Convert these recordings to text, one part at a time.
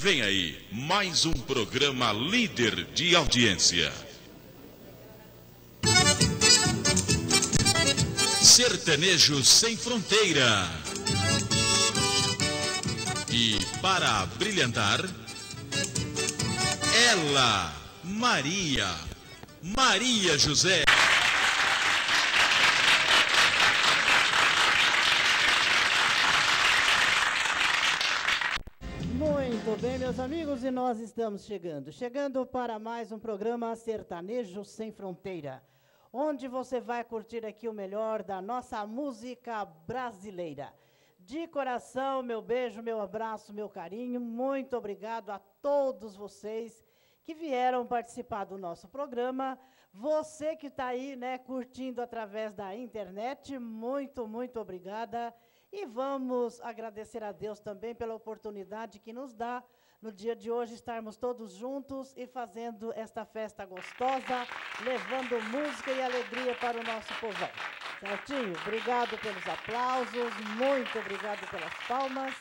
Vem aí, mais um programa líder de audiência. Sertanejo Sem Fronteira. E para brilhantar, ela, Maria, Maria José. Amigos, e nós estamos chegando. Chegando para mais um programa Sertanejo Sem Fronteira, onde você vai curtir aqui o melhor da nossa música brasileira. De coração, meu beijo, meu abraço, meu carinho. Muito obrigado a todos vocês que vieram participar do nosso programa. Você que está aí, né, curtindo através da internet, muito, muito obrigada. E vamos agradecer a Deus também pela oportunidade que nos dá no dia de hoje estarmos todos juntos e fazendo esta festa gostosa, levando música e alegria para o nosso povão. Certinho? Obrigado pelos aplausos, muito obrigado pelas palmas.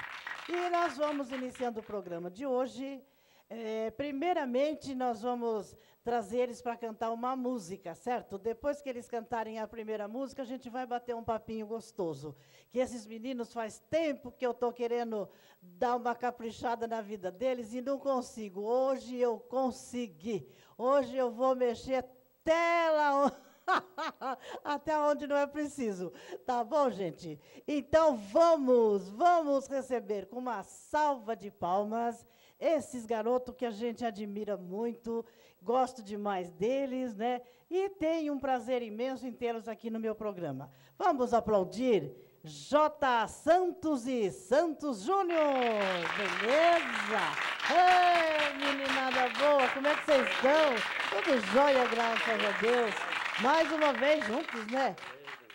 E nós vamos iniciando o programa de hoje. É, primeiramente, nós vamos trazer eles para cantar uma música, certo? Depois que eles cantarem a primeira música, a gente vai bater um papinho gostoso. Que esses meninos faz tempo que eu estou querendo dar uma caprichada na vida deles e não consigo. Hoje eu consegui. Hoje eu vou mexer até lá até onde não é preciso. Tá bom, gente? Então vamos, vamos receber com uma salva de palmas esses garotos que a gente admira muito, gosto demais deles, né? E tenho um prazer imenso em tê-los aqui no meu programa. Vamos aplaudir J. Santos e Santos Júnior. Beleza? Ei, meninada boa, como é que vocês estão? Tudo jóia, graças a Deus. Mais uma vez juntos, né?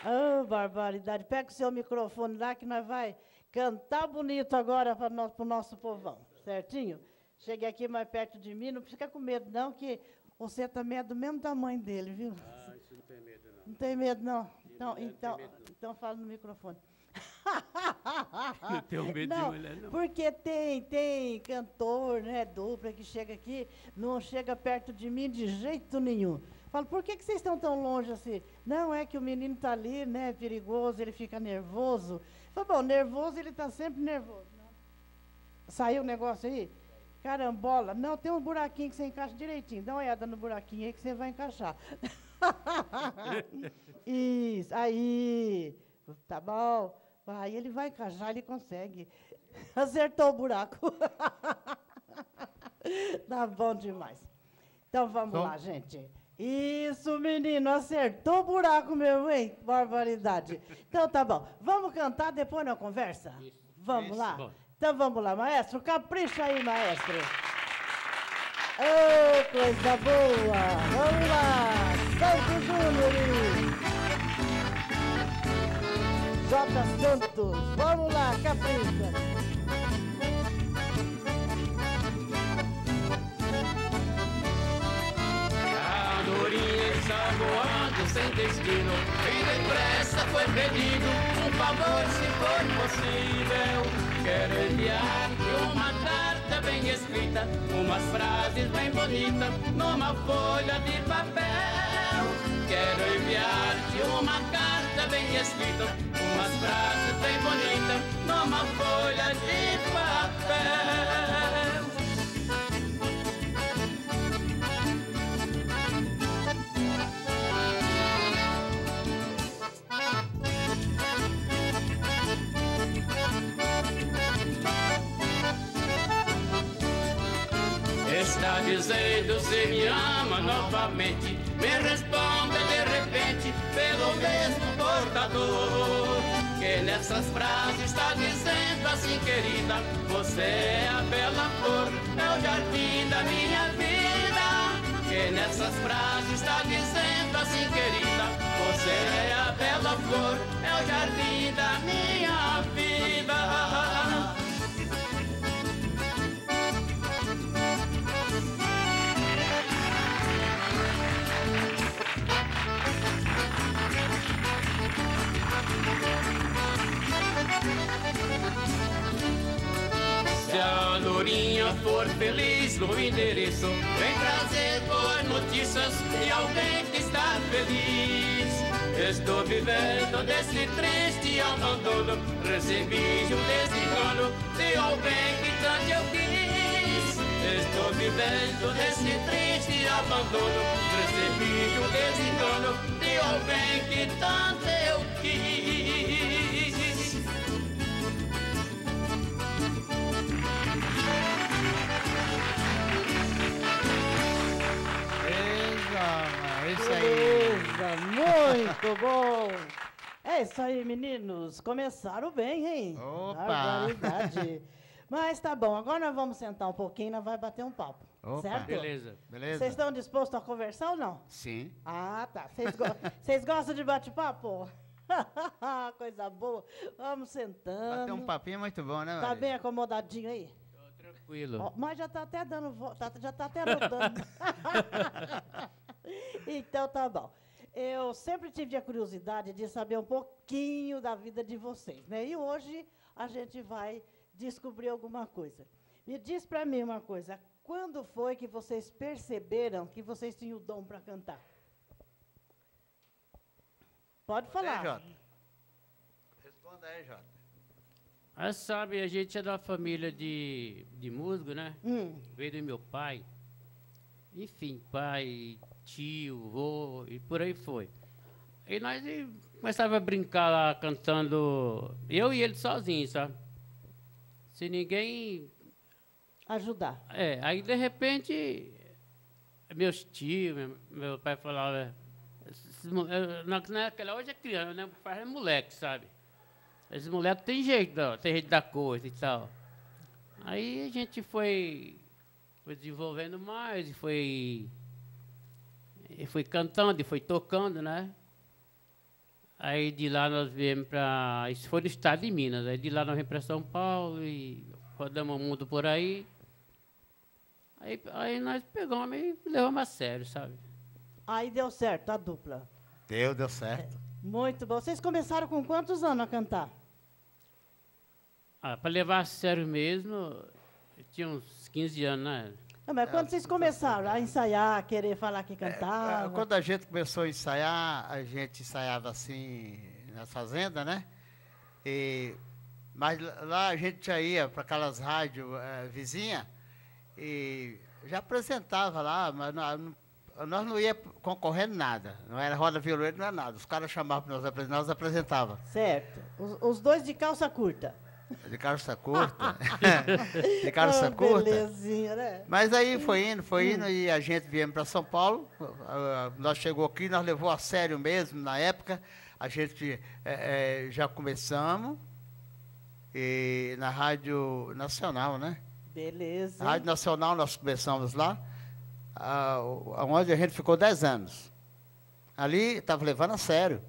Oh, barbaridade. Pega o seu microfone lá que nós vai cantar bonito agora para o nosso povão certinho? Chegue aqui mais perto de mim, não fica com medo, não, que você também é do mesmo tamanho dele, viu? Ah, isso não tem medo, não. Não tem medo, não. Então, então, então fala no microfone. Não tenho medo não, de mulher, não. Porque tem, tem cantor, né, dupla, que chega aqui, não chega perto de mim de jeito nenhum. Falo, por que, que vocês estão tão longe assim? Não, é que o menino está ali, né, perigoso, ele fica nervoso. Falo, bom, nervoso, ele está sempre nervoso. Saiu o negócio aí? Carambola. Não, tem um buraquinho que você encaixa direitinho. Dá uma olhada no buraquinho aí que você vai encaixar. Isso, aí. Tá bom. Vai, ele vai encaixar, ele consegue. Acertou o buraco. tá bom demais. Então vamos lá, gente. Isso, menino, acertou o buraco meu, hein? Barbaridade. Então tá bom. Vamos cantar depois na conversa? Isso. Vamos Isso. lá? Bom. Então vamos lá, maestro. Capricha aí, maestro. Oh, coisa boa. Vamos lá. Santos Júnior. J. Santos. Vamos lá, capricha. Voando sem destino E depressa foi pedido Um favor se for possível Quero enviar-te uma carta bem escrita, umas frases bem bonitas, numa folha de papel. Quero enviar-te uma carta bem escrita, umas frases bem bonitas, numa folha de papel. Dizendo se me ama novamente? Me responde de repente pelo mesmo portador. Que nessas frases está dizendo assim, querida, você é a bela flor, é o jardim da minha vida. Que nessas frases está dizendo assim, querida, você é a bela flor, é o jardim da minha vida. Se a lourinha for feliz no endereço, vem trazer boas notícias de alguém que está feliz. Estou vivendo desse triste abandono, recebi um desengano de alguém que tanto eu quis. Estou vivendo desse triste abandono, recebi um desengano de alguém que tanto eu quis. Isso aí. Beleza, muito bom. É isso aí, meninos. Começaram bem, hein? Opa! Mas tá bom, agora nós vamos sentar um pouquinho e nós vamos bater um papo. Opa. Certo? Beleza. Beleza? Vocês estão dispostos a conversar ou não? Sim. Ah, tá. Vocês go gostam de bate-papo? Coisa boa. Vamos sentando. Bater um papinho é muito bom, né, Tá Maria? bem acomodadinho aí? Tranquilo. Ó, mas já tá até dando vo- tá- já tá até rodando. então tá bom. Eu sempre tive a curiosidade de saber um pouquinho da vida de vocês, né? E hoje a gente vai descobrir alguma coisa. Me diz pra mim uma coisa, quando foi que vocês perceberam que vocês tinham o dom para cantar? Pode falar. Jota. Responda aí, Jota. Ah, sabe, a gente é da família de, de músico, né? Hum, Veio do meu pai. Enfim, pai, tio, vô e por aí foi. E nós eh, começava a brincar lá cantando, eu e ele sozinho, sabe? Se ninguém. ajudar. É, aí de repente, meus tios, meu, meu pai falava. eh, na- Naquela hoje é criança, né? Pai é moleque, sabe? Esses moleques tem jeito, tem jeito da coisa e tal. Aí a gente foi, foi desenvolvendo mais, e foi, e foi cantando, e foi tocando, né? Aí de lá nós viemos para. Isso foi no estado de Minas. Aí de lá nós viemos para São Paulo e rodamos o mundo por aí. Aí, aí nós pegamos e levamos a sério, sabe? Aí deu certo a dupla. Deu, deu certo. Muito bom. Vocês começaram com quantos anos a cantar? Ah, para levar a sério mesmo, eu tinha uns 15 anos, né? Não, mas quando vocês começaram a ensaiar, a querer falar que Ah, cantava? Quando a gente começou a ensaiar, a gente ensaiava assim nas fazendas, né? E, mas lá- a gente já ia para aquelas rádios eh, vizinhas e já apresentava lá, mas nó- não- nós não ia concorrendo nada. Não era roda violeta, não era nada. Os caras chamavam para nós apresentar, nós apresentava. Certo. Os, os dois de calça curta. De calça curta. de calça Ah, curta. Belezinha, né? Mas aí foi indo, foi indo, e a gente viemos para São Paulo. ah, Nós chegou aqui, nós levou a sério mesmo na época. A gente eh, eh, já começamos e na Rádio Nacional, né? Beleza. Na Rádio Nacional nós começamos lá, o- onde a gente ficou 10 anos. Ali estava levando a sério.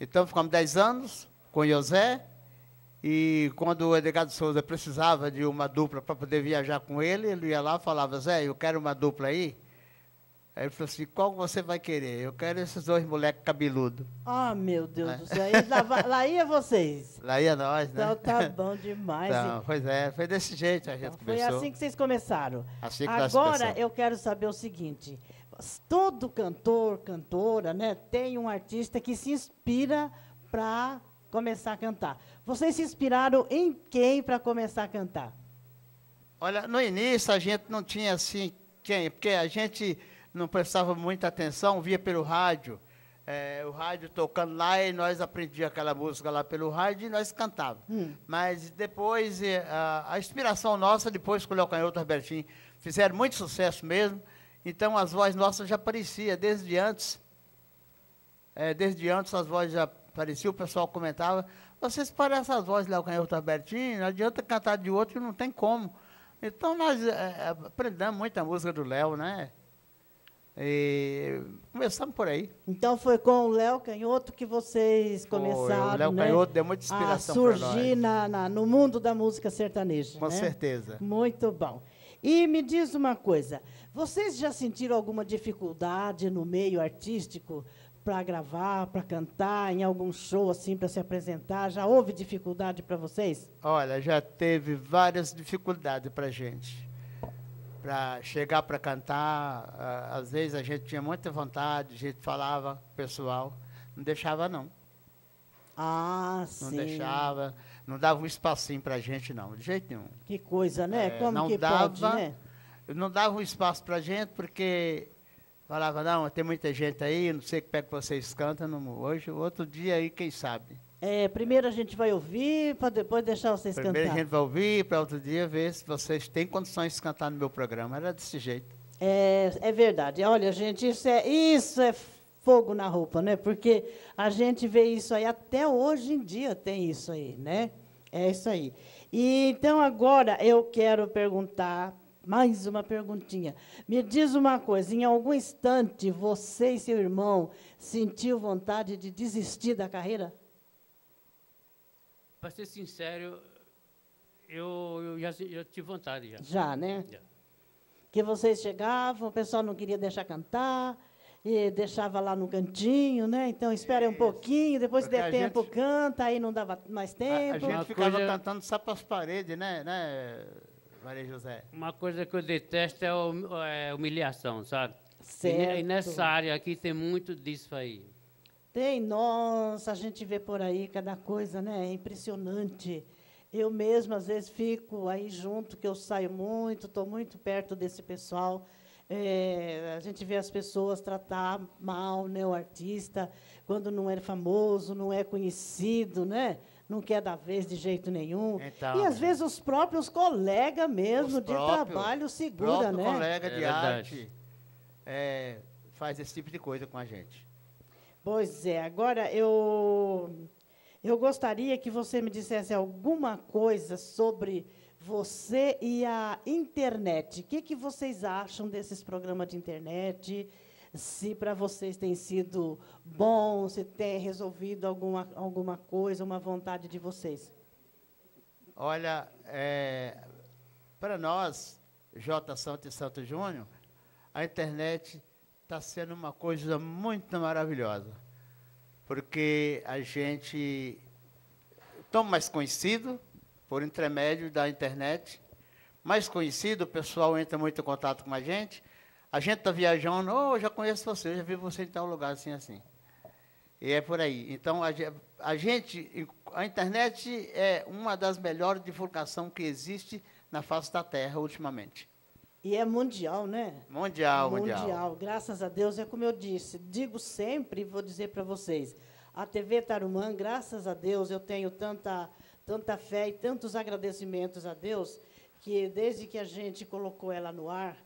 Então ficamos 10 anos com o José. E quando o Edgar de Souza precisava de uma dupla para poder viajar com ele, ele ia lá e falava, Zé, eu quero uma dupla aí. Aí ele falou assim, qual você vai querer? Eu quero esses dois moleques cabeludos. Ah, meu Deus É. do céu. Aí lá, lá ia vocês. Lá ia nós, né? Então tá bom demais. Então, pois é, foi desse jeito a gente Então, foi começou. assim que vocês começaram. Assim que Agora eu quero saber o seguinte: todo cantor, cantora, né, tem um artista que se inspira para começar a cantar. Vocês se inspiraram em quem para começar a cantar? Olha, no início a gente não tinha assim quem, porque a gente não prestava muita atenção, via pelo rádio, eh, o rádio tocando lá e nós aprendíamos aquela música lá pelo rádio e nós cantávamos. Hum. Mas depois, eh, a, a inspiração nossa, depois que o Léo Canhoto e o Robertinho fizeram muito sucesso mesmo, então as vozes nossas já apareciam desde antes. Eh, desde antes as vozes já apareciam, o pessoal comentava, vocês parecem as vozes Léo Canhoto Robertinho, não adianta cantar de outro, não tem como. Então nós eh, aprendemos muita música do Léo, né? E começamos por aí. Então foi com o Léo Canhoto que vocês começaram o Léo né, Canhoto deu muita a inspiração para surgir na, na- no mundo da música sertaneja. Com né? certeza. Muito bom. E me diz uma coisa, vocês já sentiram alguma dificuldade no meio artístico para gravar, para cantar, em algum show assim para se apresentar? Já houve dificuldade para vocês? Olha, já teve várias dificuldades para gente. Para chegar para cantar, às vezes a gente tinha muita vontade, a gente falava pessoal, não deixava não. Ah, Não sim. deixava, não dava um espacinho para a gente não, de jeito nenhum. Que coisa, né? É, Como não que pode, dava. né? não dava um espaço para a gente, porque falava, não, tem muita gente aí, não sei o que pé que vocês cantam, hoje, outro dia aí, quem sabe. É, primeiro a gente vai ouvir, para depois deixar vocês Primeiro cantar. a gente vai ouvir, para outro dia ver se vocês têm condições de cantar no meu programa. Era desse jeito. É, é verdade. Olha, gente, isso é, isso é fogo na roupa, né? Porque a gente vê isso aí, até hoje em dia tem isso aí, né? É isso aí. E, então, agora eu quero perguntar mais uma perguntinha. Me diz uma coisa, em algum instante você e seu irmão sentiu vontade de desistir da carreira? Para ser sincero, eu, eu já, se- já tive vontade já. Já, né? Já. Que vocês chegavam, o pessoal não queria deixar cantar, e deixava lá no cantinho, né? Então espere um pouquinho, depois se Porque der a tempo, gente- canta, aí não dava mais A, a tempo. gente Uma ficava coisa- cantando só para as paredes, né, né, Maria José? Uma coisa que eu detesto é, hum- é humilhação, sabe? E, Certo. e nessa área aqui tem muito disso aí. Tem, nossa, a gente vê por aí cada coisa, né? É impressionante. Eu mesma, às vezes, fico aí junto, que eu saio muito, estou muito perto desse pessoal. É, a gente vê as pessoas tratar mal né, o artista, quando não é famoso, não é conhecido, né? Não quer dar vez de jeito nenhum. Então, e, às vezes, os próprios colegas mesmo Os de próprios- trabalho segura, né? colega É de verdade. arte é, faz esse tipo de coisa com a gente. Pois é, agora eu, eu gostaria que você me dissesse alguma coisa sobre você e a internet. O que, que vocês acham desses programas de internet? Se para vocês tem sido bom, se tem resolvido alguma, alguma coisa, uma vontade de vocês. Olha, é, para nós, J. Santo e Santo Júnior, a internet está sendo uma coisa muito maravilhosa, porque a gente tão mais conhecido por intermédio da internet, mais conhecido, o pessoal entra muito em contato com a gente, a gente está viajando, oh, eu já conheço você, já vi você em tal lugar assim, assim. E é por aí. Então, a, ge- a gente, a internet é uma das melhores divulgações que existe na face da Terra ultimamente. E é mundial, né? Mundial, mundial. Graças a Deus, é como eu disse. Digo sempre e vou dizer para vocês. A TV Tarumã, graças a Deus, eu tenho tanta, tanta fé e tantos agradecimentos a Deus, que desde que a gente colocou ela no ar,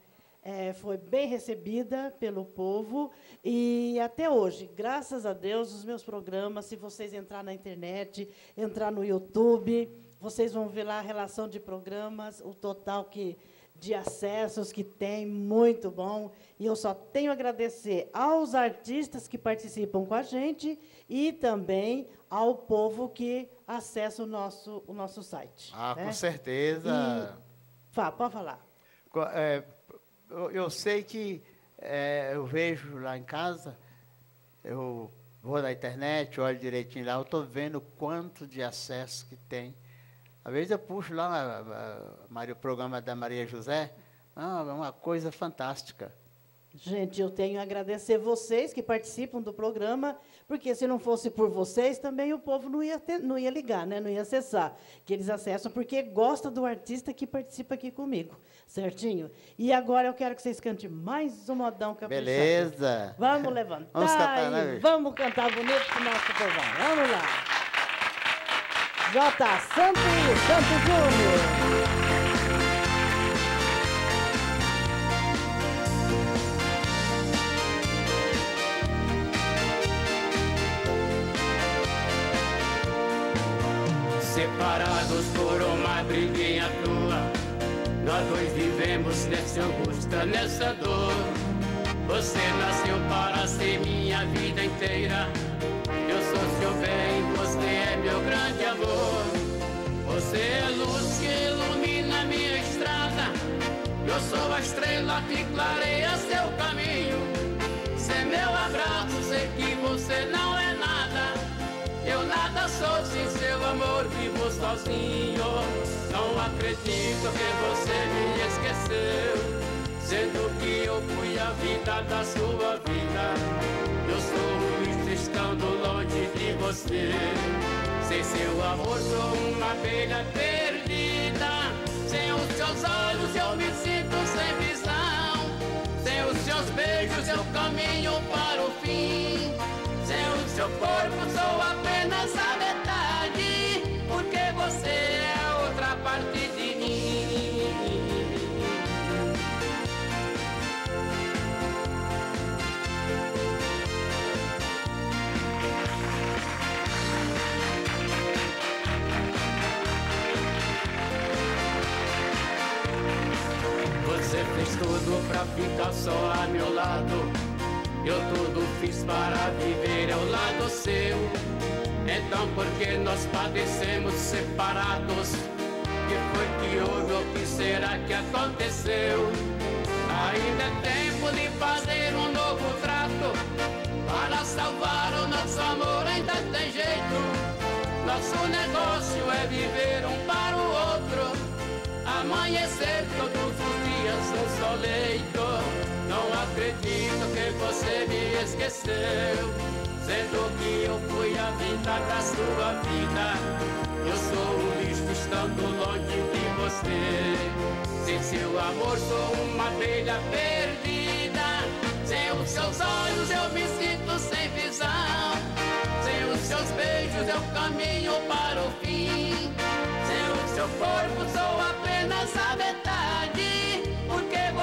eh, foi bem recebida pelo povo e até hoje, graças a Deus, os meus programas, se vocês entrar na internet, entrar no YouTube, vocês vão ver lá a relação de programas, o total que de acessos que tem, muito bom. E eu só tenho a agradecer aos artistas que participam com a gente e também ao povo que acessa o nosso, o nosso site. Ah, né? com certeza. Fá, pode falar. É, eu, eu sei que é, eu vejo lá em casa, eu vou na internet, olho direitinho lá, eu estou vendo quanto de acesso que tem. Às vezes eu puxo lá a- a- Maria- o programa da Maria José, ah, é uma coisa fantástica. Gente, eu tenho a agradecer vocês que participam do programa, porque se não fosse por vocês, também o povo não ia, ter- não ia ligar, né? não ia acessar. Que eles acessam porque gosta do artista que participa aqui comigo, certinho? E agora eu quero que vocês cantem mais um modão caprichado. Beleza. Vamos levantar Vamos cantar, né, vamos cantar bonito pro nosso povão. Vamos lá. J. Santo e Santo Júnior. Separados por uma briguinha tua. Nós dois vivemos nessa angústia, nessa dor. Você nasceu para ser minha vida inteira. Eu sou seu bem, você é meu grande amor. Você é luz que ilumina minha estrada. Eu sou a estrela que clareia seu caminho. Sem meu abraço, sei que você não é. Eu sou sem seu amor, vivo sozinho. Não acredito que você me esqueceu. Sendo que eu fui a vida da sua vida. Eu sou lixo estando longe de você. Sem seu amor sou uma abelha perdida. Sem os seus olhos eu me sinto sem visão. Sem os seus beijos eu caminho para o fim. Seu corpo sou apenas a metade. Porque você é outra parte de mim. Você fez tudo pra ficar só a meu lado. Eu tudo fiz para viver ao lado seu. Então por que nós padecemos separados? Que foi que houve ou que será que aconteceu? Ainda é tempo de fazer um novo trato. Para salvar o nosso amor ainda tem jeito. Nosso negócio é viver um para o outro. Amanhecer todos um só leito. Não acredito que você me esqueceu. Sendo que eu fui a vida da sua vida. Eu sou o lixo estando longe de você. Sem seu amor sou uma abelha perdida. Sem os seus olhos eu me sinto sem visão. Sem os seus beijos eu caminho para o fim. Sem o seu corpo sou apenas a metade.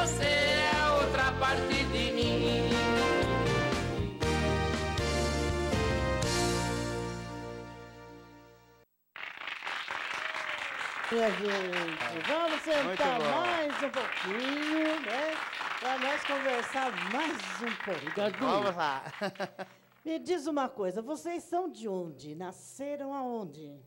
Você é outra parte de mim. Minha gente, vamos sentar mais um pouquinho, né? Para nós conversar mais um pouco. Vamos lá. Me diz uma coisa, vocês são de onde? Nasceram aonde?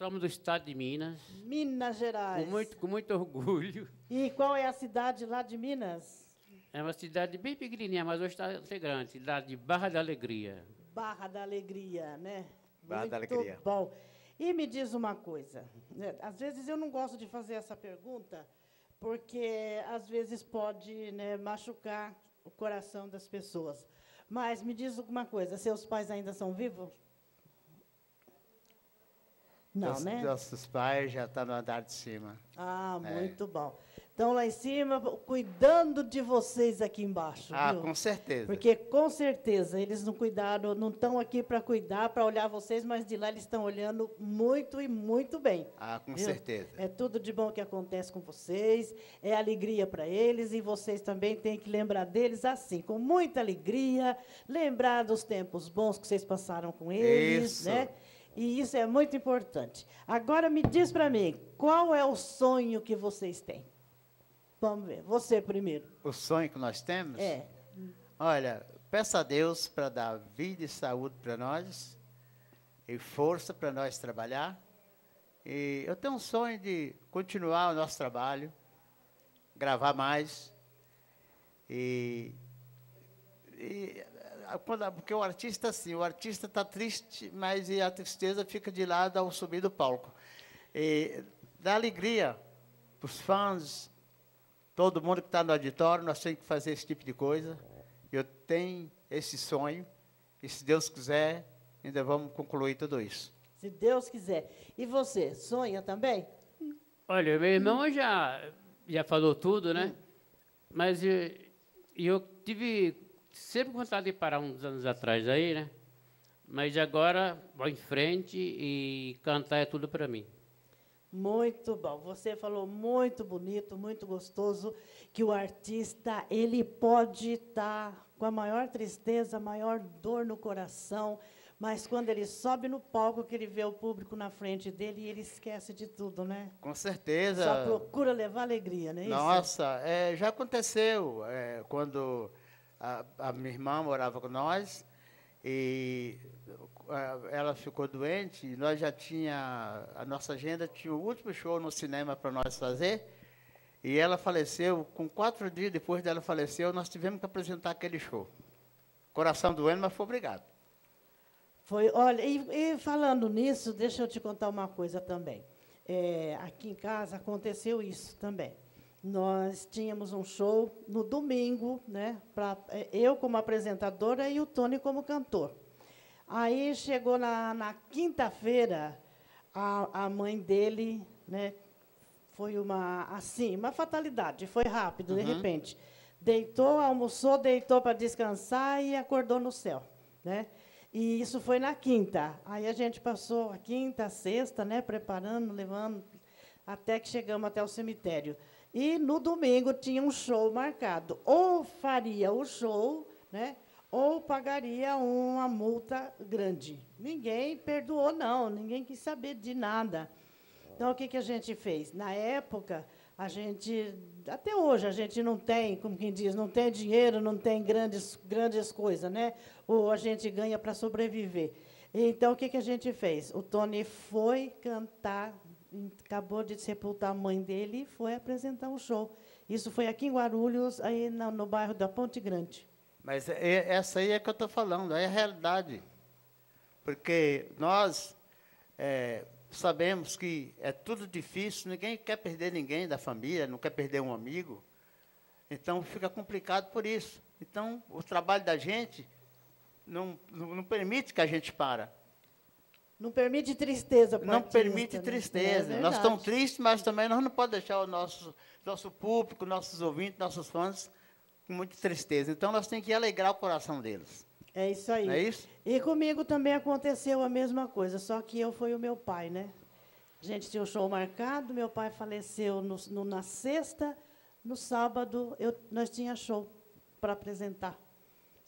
Somos do estado de Minas, Minas Gerais. com muito, com muito orgulho. E qual é a cidade lá de Minas? É uma cidade bem pequenininha, mas hoje está ser grande, cidade de Barra da Alegria. Barra da Alegria, né? Barra da Muito Alegria. bom. E me diz uma coisa, né, às vezes eu não gosto de fazer essa pergunta, porque às vezes pode né, machucar o coração das pessoas. Mas me diz uma coisa, seus pais ainda são vivos? Não, Nossos- né? Nossos pais já estão no andar de cima. Ah, É. muito bom. Então, lá em cima, cuidando de vocês aqui embaixo. Ah, viu? com certeza. Porque, com certeza, eles não cuidaram, não estão aqui para cuidar, para olhar vocês, mas de lá eles estão olhando muito e muito bem. Ah, com viu? certeza. É tudo de bom que acontece com vocês, é alegria para eles, e vocês também têm que lembrar deles assim, com muita alegria, lembrar dos tempos bons que vocês passaram com eles, Isso. né? E isso é muito importante. Agora me diz para mim, qual é o sonho que vocês têm? Vamos ver, você primeiro. O sonho que nós temos? É. Olha, peço a Deus para dar vida e saúde para nós, e força para nós trabalhar. E eu tenho um sonho de continuar o nosso trabalho, gravar mais. E, e quando- porque o artista, assim, o artista está triste, mas e a tristeza fica de lado ao subir do palco. E dá alegria para os fãs, todo mundo que está no auditório, nós temos que fazer esse tipo de coisa. Eu tenho esse sonho, e se Deus quiser, ainda vamos concluir tudo isso. Se Deus quiser. E você, sonha também? Olha, meu irmão já, já falou tudo, né? Mas eh, eu tive sempre vontade de parar uns anos atrás aí, né? Mas agora vou em frente e cantar é tudo para mim. Muito bom. Você falou muito bonito, muito gostoso, que o artista ele pode estar com a maior tristeza, a maior dor no coração, mas quando ele sobe no palco, que ele vê o público na frente dele, ele esquece de tudo, né? Com certeza. Só procura levar alegria, não é isso? Nossa, é, já aconteceu é, quando a, minha irmã morava com nós e ah, ela ficou doente. E nós já tinha a nossa agenda tinha o último show no cinema para nós fazer e ela faleceu. Com quatro dias depois dela faleceu, nós tivemos que apresentar aquele show. Coração doendo, mas foi obrigado. Foi, olha, e, e falando nisso, deixa eu te contar uma coisa também. É, aqui em casa aconteceu isso também. Nós tínhamos um show no domingo, né? Pra, é, eu como apresentadora e o Tony como cantor. Aí chegou na, na quinta-feira, a, a mãe dele, né? Foi uma assim, uma fatalidade, foi rápido, de repente. Deitou, almoçou, deitou para descansar e acordou no céu, né? E isso foi na quinta. Aí a gente passou a quinta, a sexta, né, preparando, levando, até que chegamos até o cemitério. E no domingo tinha um show marcado. Ou faria o show, né, ou pagaria uma multa grande. Ninguém perdoou, não, ninguém quis saber de nada. Então, o que, que a gente fez? Na época, a gente, até hoje, a gente não tem, como quem diz, não tem dinheiro, não tem grandes, grandes coisas, né? Ou a gente ganha para sobreviver. Então, o que, que a gente fez? O Tony foi cantar, acabou de sepultar a mãe dele e foi apresentar um show. Isso foi aqui em Guarulhos, aí no, no bairro da Ponte Grande. Mas é- essa aí é que eu estou falando, é a realidade. Porque nós é, sabemos que é tudo difícil, ninguém quer perder ninguém da família, não quer perder um amigo. Então fica complicado por isso. Então o trabalho da gente não, não, não permite que a gente para. Não permite tristeza para Não permite né? tristeza. É nós estamos tristes, mas também nós não podemos deixar o nosso, nosso público, nossos ouvintes, nossos fãs com muita tristeza. Então nós temos que alegrar o coração deles. É isso aí. Não é isso? E comigo também aconteceu a mesma coisa, só que eu fui o meu pai, né? A gente tinha um show marcado, meu pai faleceu no, no- na sexta, no sábado eu, nós tinha show para apresentar,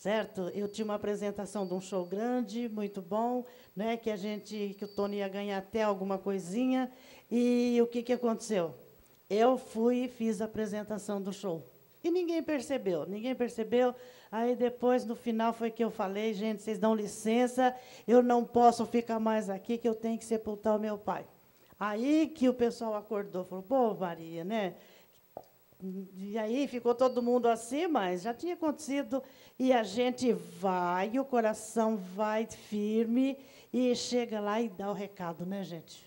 certo? Eu tinha uma apresentação de um show grande, muito bom, né? Que a gente, que o Tony ia ganhar até alguma coisinha. E o que que aconteceu? Eu fui e fiz a apresentação do show. E ninguém percebeu, ninguém percebeu. Aí depois, no final, foi que eu falei, gente, vocês dão licença, eu não posso ficar mais aqui, que eu tenho que sepultar o meu pai. Aí que o pessoal acordou, falou, pô, Maria, né? E aí ficou todo mundo assim, mas já tinha acontecido. E a gente vai, o coração vai firme e chega lá e dá o recado, né, gente?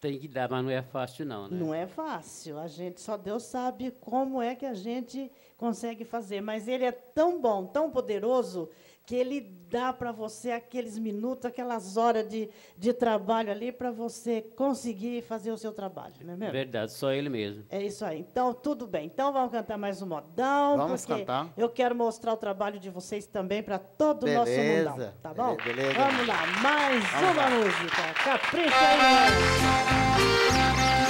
Tem que dar, mas não é fácil, não, né? Não é fácil. A gente só Deus sabe como é que a gente consegue fazer. Mas ele é tão bom, tão poderoso, que ele dá para você aqueles minutos, aquelas horas de, de trabalho ali para você conseguir fazer o seu trabalho, não é mesmo? Verdade, só ele mesmo. É isso aí. Então, tudo bem. Então, vamos cantar mais um modão. Vamos cantar. Eu quero mostrar o trabalho de vocês também para todo o nosso Beleza. mundão. Tá bom? Bele- beleza. Vamos lá. Mais Vamos uma lá. música. Capricha aí.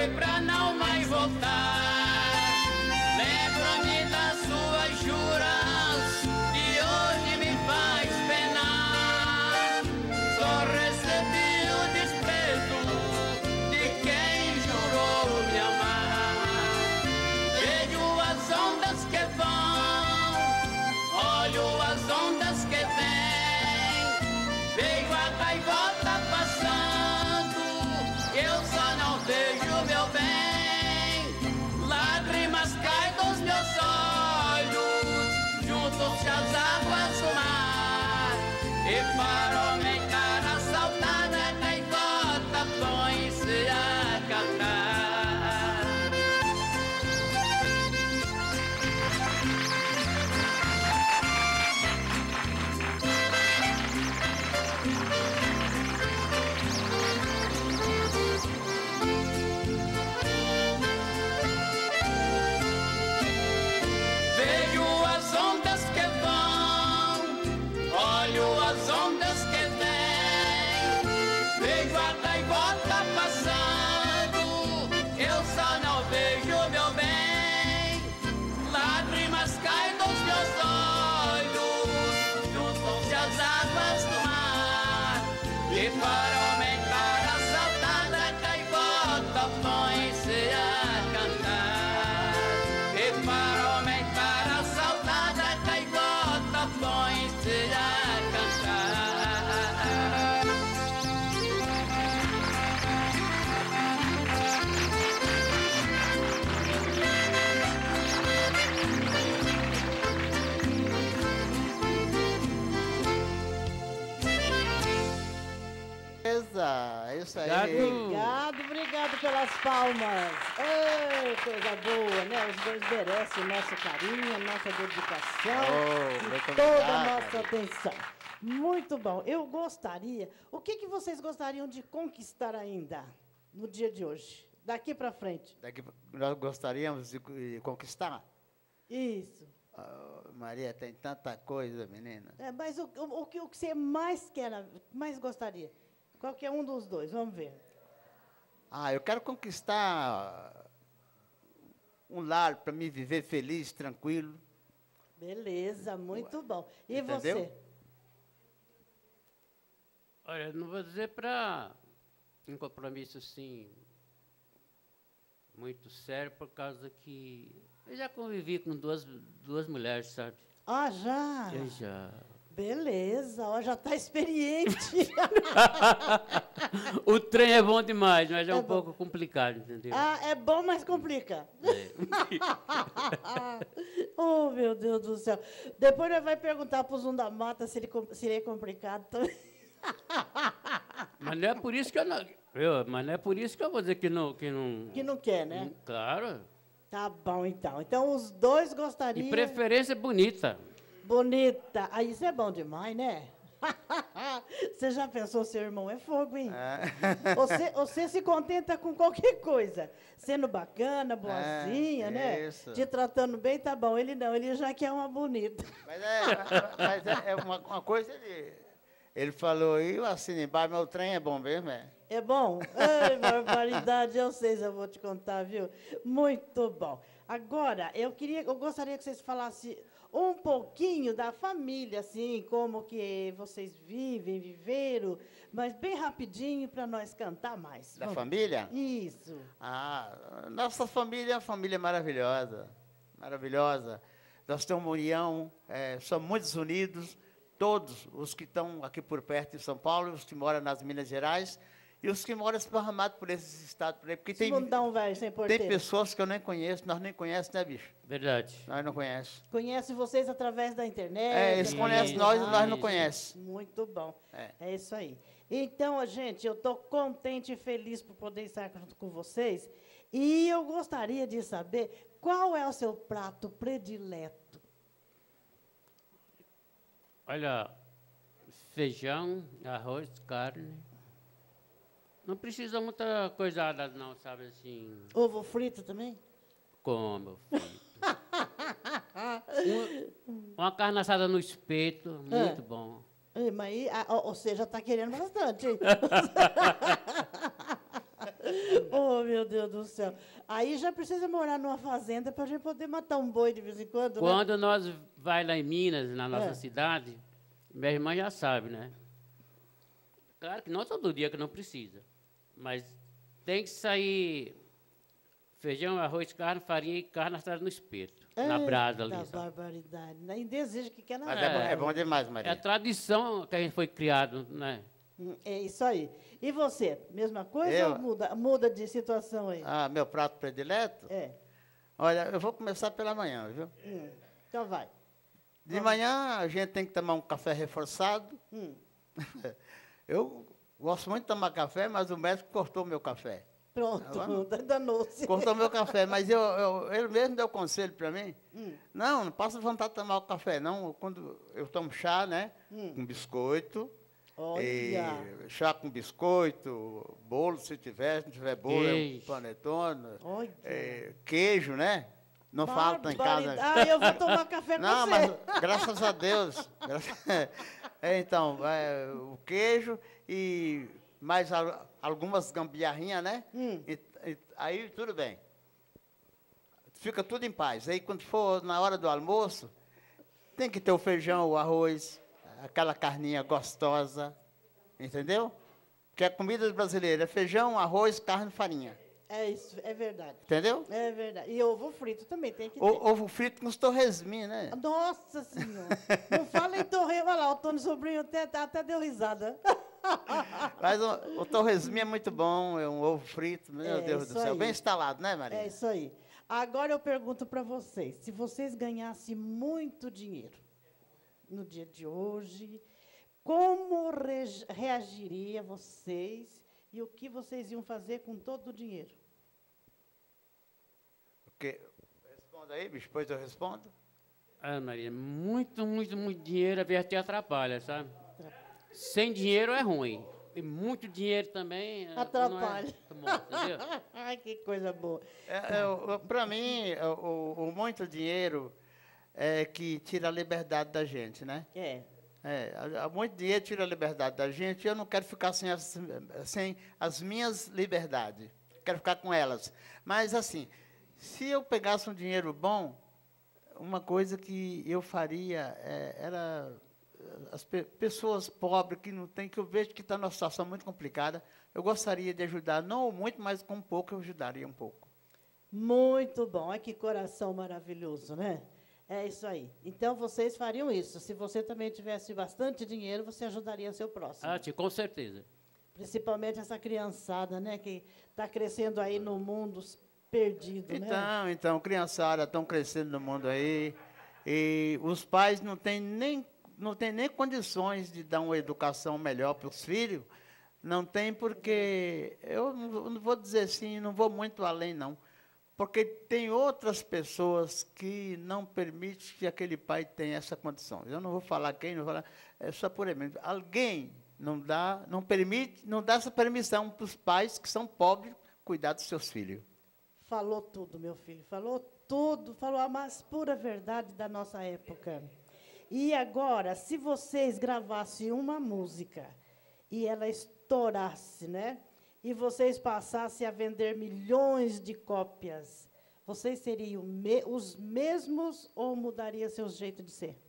Que Bye. Obrigado. Obrigado, pelas palmas. Ei, coisa boa, né? Os dois merecem o nosso carinho, a nossa dedicação Oh, e toda a nossa atenção. Muito bom. Eu gostaria. O que, que vocês gostariam de conquistar ainda no dia de hoje? Daqui para frente. Daqui nós gostaríamos de, conquistar. Isso. Ah, Maria, tem tanta coisa, menina. É, mas o, o, o que, o que você mais quer, mais gostaria? Qualquer um dos dois, vamos ver. Ah, eu quero conquistar um lar para me viver feliz, tranquilo. Beleza, muito bom. E Entendeu? você? Olha, não vou dizer para um compromisso assim muito sério, por causa que eu já convivi com duas, duas mulheres, sabe? Ah, já? Eu já. Beleza, ó, já está experiente. O trem é bom demais, mas é, É um bom. pouco complicado, entendeu? ah, é bom, mas complica. É. oh, meu Deus do céu. Depois nós vai perguntar para o Zum da Mata se ele, se ele é complicado também. Mas não é por isso que eu não. Eu, mas não é por isso que eu vou dizer que não. Que não, Que não quer, né? Claro. Tá bom, então. Então, os dois De gostariam... preferência bonita. Bonita. Ah, isso é bom demais, né? Você já pensou, seu irmão é fogo, hein? É. Você, você se contenta com qualquer coisa. Sendo bacana, boazinha, É, né? isso. Te tratando bem, tá bom. Ele não, ele já quer uma bonita. Mas é, mas é, é uma, uma coisa, ele, ele falou, e o assino embaixo, meu trem é bom mesmo, é? É bom? Ai, barbaridade, eu sei se eu vou te contar, viu? Muito bom. Agora, eu queria, eu gostaria que vocês falassem um pouquinho da família, assim, como que vocês vivem, viveram, mas bem rapidinho para nós cantar mais. Da Vamos. família? Isso. Ah, nossa família é uma família maravilhosa, maravilhosa. Nós temos uma união, eh, somos muitos unidos, todos os que estão aqui por perto de São Paulo, os que moram nas Minas Gerais e os que moram esparramados por esses estados por aí. Porque Tem, tem, Mundão velho sem tem pessoas que eu nem conheço, nós nem conhecemos, né, bicho? Verdade. Nós não conhecemos. Conhece vocês através da internet. É, eles conhecem nós e nós não conhecemos. Muito bom. É. É. isso aí. Então, gente, eu estou contente e feliz por poder estar junto com vocês. E eu gostaria de saber qual é o seu prato predileto. Olha, feijão, arroz, carne. Não precisa muita coisada, não, sabe assim, Ovo frito também? como. filho. Um- uma carne assada no espeto, muito bom. Ei, mas aí, ó, você já está querendo bastante, hein? oh, meu Deus do céu. Aí já precisa morar numa fazenda para a gente poder matar um boi de vez em quando, né? Quando nós vai lá em Minas, na nossa É. cidade, minha irmã já sabe, né? Claro que não todo dia que não precisa. Mas tem que sair feijão, arroz, carne, farinha e carne assada no espeto. na brasa ali. Sabe? barbaridade. Nem desejo que quer na Mas é, bom, é bom demais, É a Maria. tradição que a gente foi criado, né? Hum, É isso aí. E você, mesma coisa Eu? ou muda, muda de situação aí? Ah, meu prato predileto? É. Olha, eu vou começar pela manhã, viu? Hum. Então vai. De manhã a gente tem que tomar um café reforçado. Hum. Eu gosto muito de tomar café, mas o médico cortou meu café. Pronto, Tá danou-se. Cortou meu café, mas eu, eu- ele mesmo deu conselho para mim. Hum. Não, não passa vontade de tomar o café, não. Quando eu tomo chá, né? Hum. Com biscoito. Olha. E chá com biscoito, bolo, se tiver, se não tiver bolo, é um Queijo. panetone. É, queijo, né? Não falta em casa. Ah, eu vou tomar café com Não, você. mas graças a Deus. graças- É, então, é, o queijo e mais al- algumas gambiarrinhas, né? Hum. E- e- aí tudo bem. Fica tudo em paz. Aí quando for na hora do almoço, tem que ter o feijão, o arroz, aquela carninha gostosa, entendeu? que a comida brasileira é feijão, arroz, carne e farinha. É isso, é verdade. Entendeu? É verdade. E ovo frito também tem que ter. O, ovo frito com os torresminhos, né? Nossa senhora. Não fala em torre, olha lá, o Tony Sobrinho até, até deu risada. Mas o, o torresminho é muito bom, é um ovo frito, meu É, Deus do céu. aí. Bem instalado, né, Maria? É isso aí. Agora eu pergunto para vocês, se vocês ganhassem muito dinheiro no dia de hoje, como re- reagiria vocês e o que vocês iam fazer com todo o dinheiro? Porque, responda aí, bicho, depois eu respondo. Ah, Maria, muito, muito, muito dinheiro às vezes te atrapalha, sabe? Sem dinheiro é ruim. E muito dinheiro também eh, Atrapalha. Não é bom, entendeu? Ai, que coisa boa. É, Para mim, é, o, o muito dinheiro é que tira a liberdade da gente, né? É. É, muito dinheiro tira a liberdade da gente eu não quero ficar sem as, sem as minhas liberdades. Quero ficar com elas. Mas, assim, se eu pegasse um dinheiro bom, uma coisa que eu faria é, era as pe- pessoas pobres que não têm, que eu vejo que estão numa situação muito complicada, eu gostaria de ajudar, não muito, mas com pouco eu ajudaria um pouco. Muito bom. Olha que coração maravilhoso, né? É isso aí. Então vocês fariam isso. Se você também tivesse bastante dinheiro, você ajudaria seu próximo. Ah, tia, com certeza. Principalmente essa criançada, né? Que está crescendo aí no mundo perdido, né? Então, então, criançada estão crescendo no mundo aí, e os pais não têm nem, não têm nem condições de dar uma educação melhor para os filhos, não tem porque, eu não vou dizer assim, não vou muito além não, porque tem outras pessoas que não permitem que aquele pai tenha essa condição. Eu não vou falar quem, não vou falar, é só por exemplo, alguém não dá, não permite, não dá essa permissão para os pais que são pobres cuidar dos seus filhos. Falou tudo, meu filho. Falou tudo. Falou a mais pura verdade da nossa época. E agora, se vocês gravassem uma música e ela estourasse, né? E vocês passassem a vender milhões de cópias, vocês seriam me- os mesmos ou mudaria seu jeito de ser?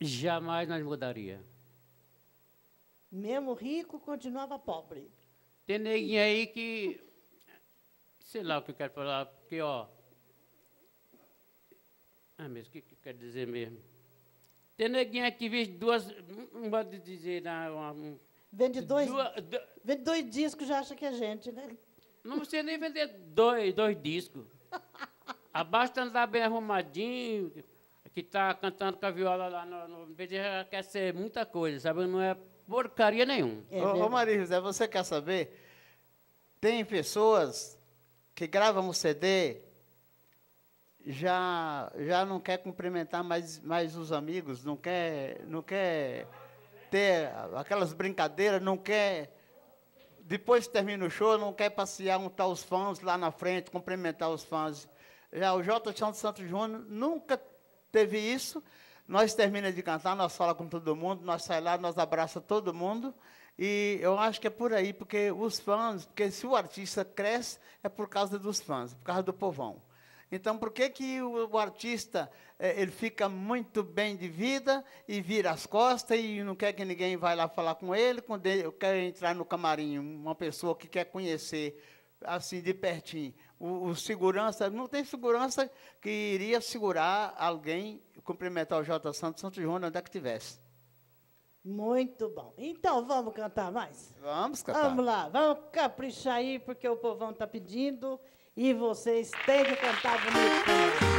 Jamais nós mudaria. Mesmo rico, continuava pobre. Tem neguinho aí que. Sei lá o que eu quero falar, porque, ó. Ah, mesmo, o que, que quer dizer mesmo? Tem neguinho aí que vende duas. Não pode dizer, não. Uma, um- Vende dois, duas- du- vende dois discos, já acha que é gente, né? não precisa nem vender dois, dois discos. Basta andar bem arrumadinho, que está cantando com a viola lá no, no já quer ser muita coisa, sabe? Não é porcaria nenhuma. É ô, ô. Maria José, você quer saber? Tem pessoas que gravam um CD, já, já não quer cumprimentar mais, mais os amigos, não quer, não quer ter aquelas brincadeiras, não quer. Depois que termina o show, não quer passear, untar os fãs lá na frente, cumprimentar os fãs. Já o J. Santos Santos Júnior nunca teve isso. Nós termina de cantar, nós fala com todo mundo, nós sai lá, nós abraça todo mundo. E eu acho que é por aí, porque os fãs, porque se o artista cresce, é por causa dos fãs, por causa do povão. Então, por que, que o, o artista eh, ele fica muito bem de vida e vira as costas e não quer que ninguém vá lá falar com ele? Quando ele quer entrar no camarim, uma pessoa que quer conhecer assim de pertinho, o, o segurança, não tem segurança que iria segurar alguém, cumprimentar o J. Santos Santos Júnior, onde é que tivesse. Muito bom. Então, vamos cantar mais? Vamos, cantar. Vamos lá, vamos caprichar aí, porque o povão está pedindo e vocês têm que cantar bonito.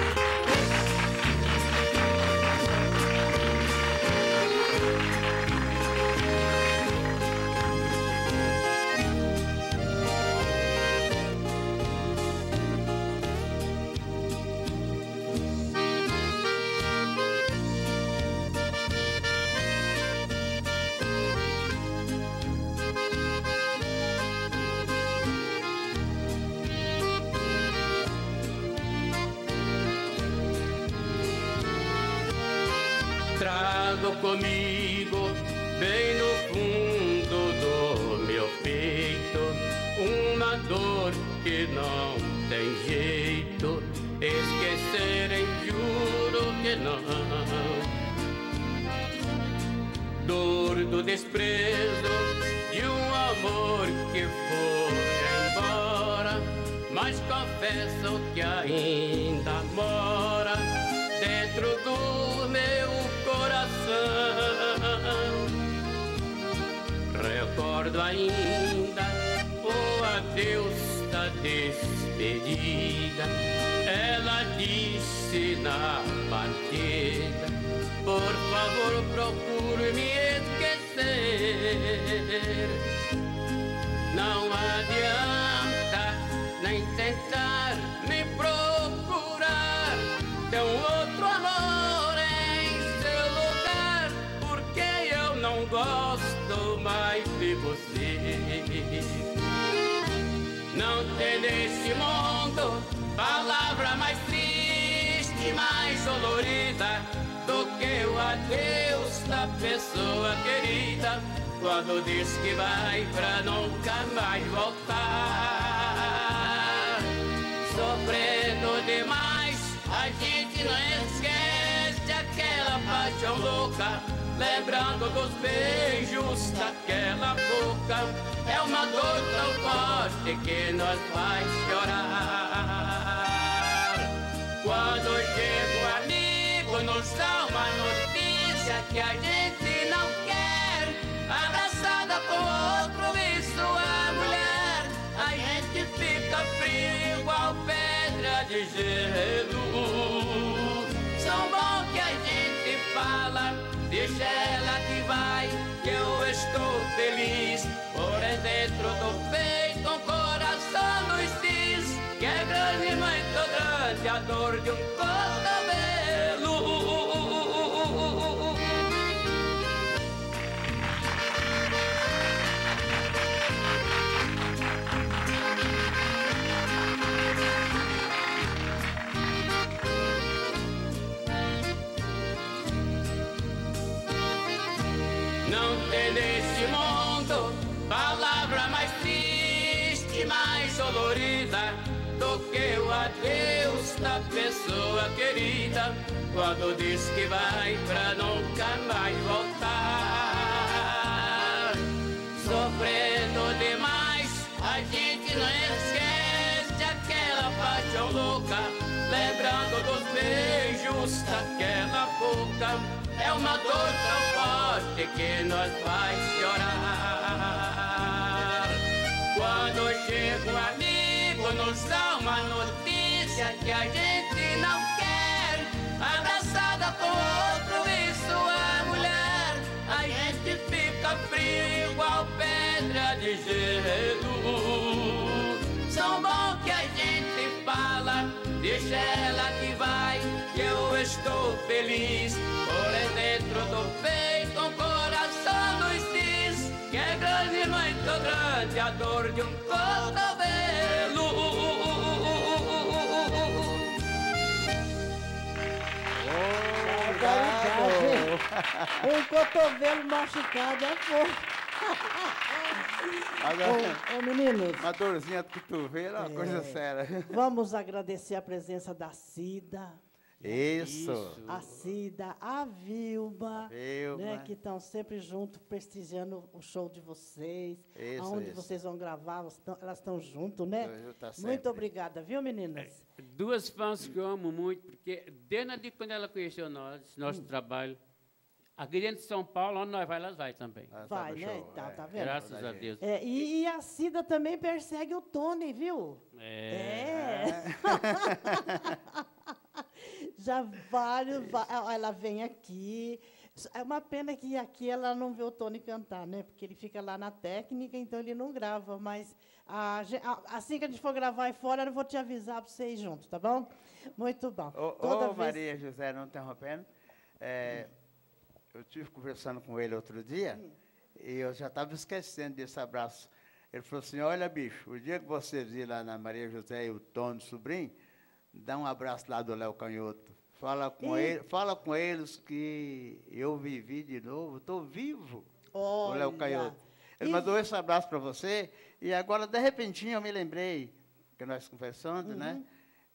Não adianta nem tentar me procurar. Tem um outro amor em seu lugar, porque eu não gosto mais de você. Não tem nesse mundo palavra mais triste, mais dolorida do que o adeus da pessoa querida quando diz que vai pra nunca mais voltar. Sofrendo demais, a gente não esquece aquela paixão louca. Lembrando dos beijos daquela boca, é uma dor tão forte que nos faz chorar. Quando chega o amigo, nos dá uma notícia que a gente de gelo. Do que o adeus da pessoa querida quando diz que vai pra nunca mais voltar. Sofrendo demais, a gente não esquece aquela paixão louca, lembrando dos beijos daquela boca. É uma dor tão forte que nos faz chorar. Quando chega um amigo, nos dá uma notícia que a gente não quer. Abraçada com outro e sua mulher, a gente fica frio igual pedra de gelo. São bom que a gente fala, deixa ela que vai, eu estou feliz. Por dentro do peito, um coração nos diz que é grande, muito grande a dor de um cotovelo. Um cotovelo machucado é fogo. Agora, Ô, ô, meninos, uma dorzinha do cotovelo é uma coisa séria. vamos agradecer a presença da Cida. Isso. A Cida, a Vilma, Vilma. né, que estão sempre junto prestigiando o show de vocês. Isso, aonde isso. vocês vão gravar, elas estão- junto, né? Tá Muito obrigada, viu, meninas? Duas fãs que eu amo muito, porque desde quando ela conheceu nós, nosso trabalho, aqui dentro de São Paulo, onde nós vai, elas vai também. Ah, Vai, né? show, Tá, é. tá vendo? Graças a. Deus. É, e, e a Cida também persegue o Tony, viu? É. É. Já vários. ah, Ela vem aqui. É uma pena que aqui ela não vê o Tony cantar, né? Porque ele fica lá na técnica, então ele não grava. Mas a a- assim que a gente for gravar aí fora, eu vou te avisar para vocês juntos, tá bom? Muito bom. Ô, Toda ô, vez- Maria José, não interrompendo, é, eu estive conversando com ele outro dia e eu já estava esquecendo desse abraço. Ele falou assim, olha, bicho, o dia que vocês ir lá na Maria José e o Tono Sobrinho, dá um abraço lá do Léo Canhoto. Fala com, ele, fala com eles que eu vivi de novo, estou vivo, o Léo Olha. Canhoto. Ele E- mandou esse abraço para você e agora, de repentinho, eu me lembrei que nós conversando, né?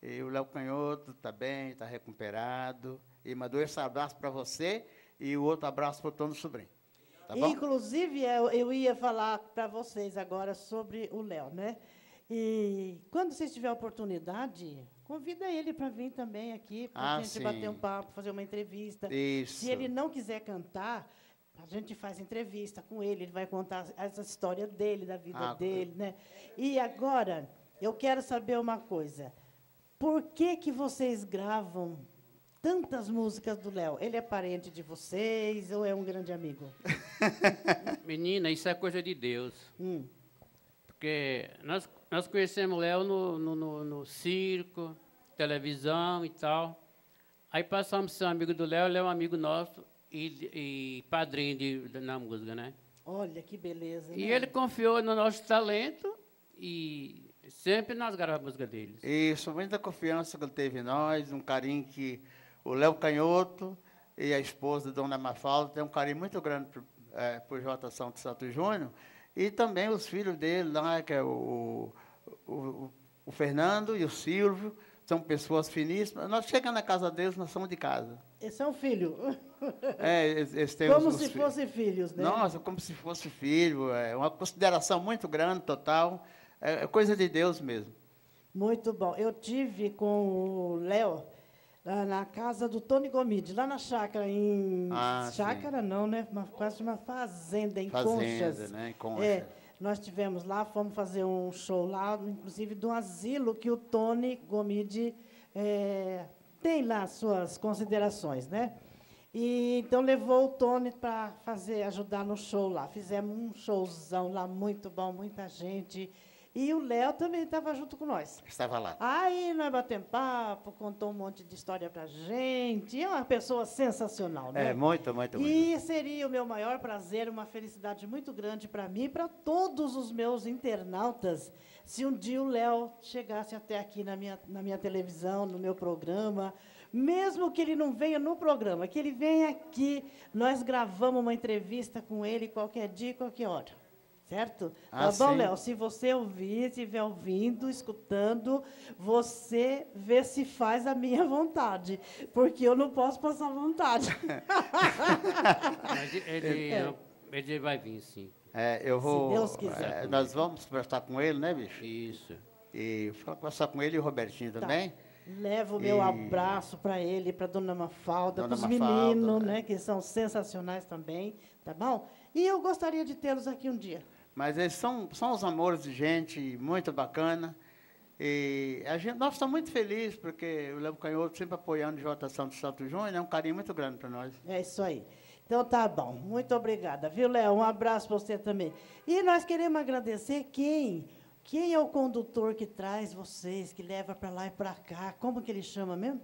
Uhum. E o Léo Canhoto está bem, está recuperado. E mandou esse abraço para você e o outro abraço para o Tono Sobrinho. Tá? Inclusive, eu, eu ia falar para vocês agora sobre o Léo, né? E quando vocês tiverem a oportunidade, convida ele para vir também aqui, para a Ah, gente bater um sim. papo, fazer uma entrevista. Isso. Se ele não quiser cantar, a gente faz entrevista com ele, ele vai contar essa história dele, da vida Ah, dele, né? E agora, eu quero saber uma coisa. Por que que vocês gravam tantas músicas do Léo? Ele é parente de vocês ou é um grande amigo? Menina, isso é coisa de Deus. Hum. Porque nós, nós conhecemos o Léo no, no, no, no circo, televisão e tal. Aí passamos a ser amigo do Léo, ele é um amigo nosso e, e padrinho de, de- na música, né? Olha que beleza. E né? ele confiou no nosso talento e sempre nós gravamos a música deles. Isso, muita confiança que ele teve em nós, um carinho que o Léo Canhoto e a esposa, Dona Mafalda, têm um carinho muito grande por, eh, por J. Santo Santo Júnior, e também os filhos dele lá, que é o, o, o- Fernando e o Silvio, são pessoas finíssimas. Nós chegamos na casa deles, nós somos de casa. Esse é um filho. É, eles, eles têm Como os- os se fi- fossem filhos, né? Nossa, como se fosse filho, é uma consideração muito grande, total, é é coisa de Deus mesmo. Muito bom. Eu tive com o Léo na casa do Tony Gomide, lá na chácara, em. Ah, sim. chácara não, né? Uma, quase uma fazenda, em Fazenda, Conchas. né, em Conchas. É, nós tivemos lá, fomos fazer um show lá, inclusive de um asilo que o Tony Gomide é, tem lá suas considerações, né? E então levou o Tony para fazer, ajudar no show lá. Fizemos um showzão lá muito bom, muita gente. E o Léo também estava junto com nós. Estava lá. Aí nós batemos papo, contou um monte de história pra gente. É uma pessoa sensacional, né? É, muito, muito, muito. E seria o meu maior prazer, uma felicidade muito grande para mim e para todos os meus internautas, se um dia o Léo chegasse até aqui na minha, na minha televisão, no meu programa. Mesmo que ele não venha no programa, que ele venha aqui, nós gravamos uma entrevista com ele qualquer dia, qualquer hora. Certo? Ah, tá bom, sim. Léo? Se você ouvir, estiver ouvindo, escutando, você vê se faz a minha vontade. Porque eu não posso passar vontade. Mas ele, É. ele vai vir, sim. É, eu vou. Deus quiser. é, nós vamos conversar com ele, né, bicho? Isso. E conversar com ele e o Robertinho Tá. também. Levo o meu E- abraço para ele, para dona Mafalda, para os meninos, né? né, que são sensacionais também, tá bom? E eu gostaria de tê-los aqui um dia. Mas eles são, são os amores de gente muito bacana. E a gente, nós estamos muito felizes, porque o Léo Canhoto sempre apoiando o J. Santos Santo Júnior, é um carinho muito grande para nós. É isso aí. Então tá bom. Muito obrigada, viu, Léo? Um abraço para você também. E nós queremos agradecer quem? Quem é o condutor que traz vocês, que leva para lá e para cá? Como que ele chama mesmo?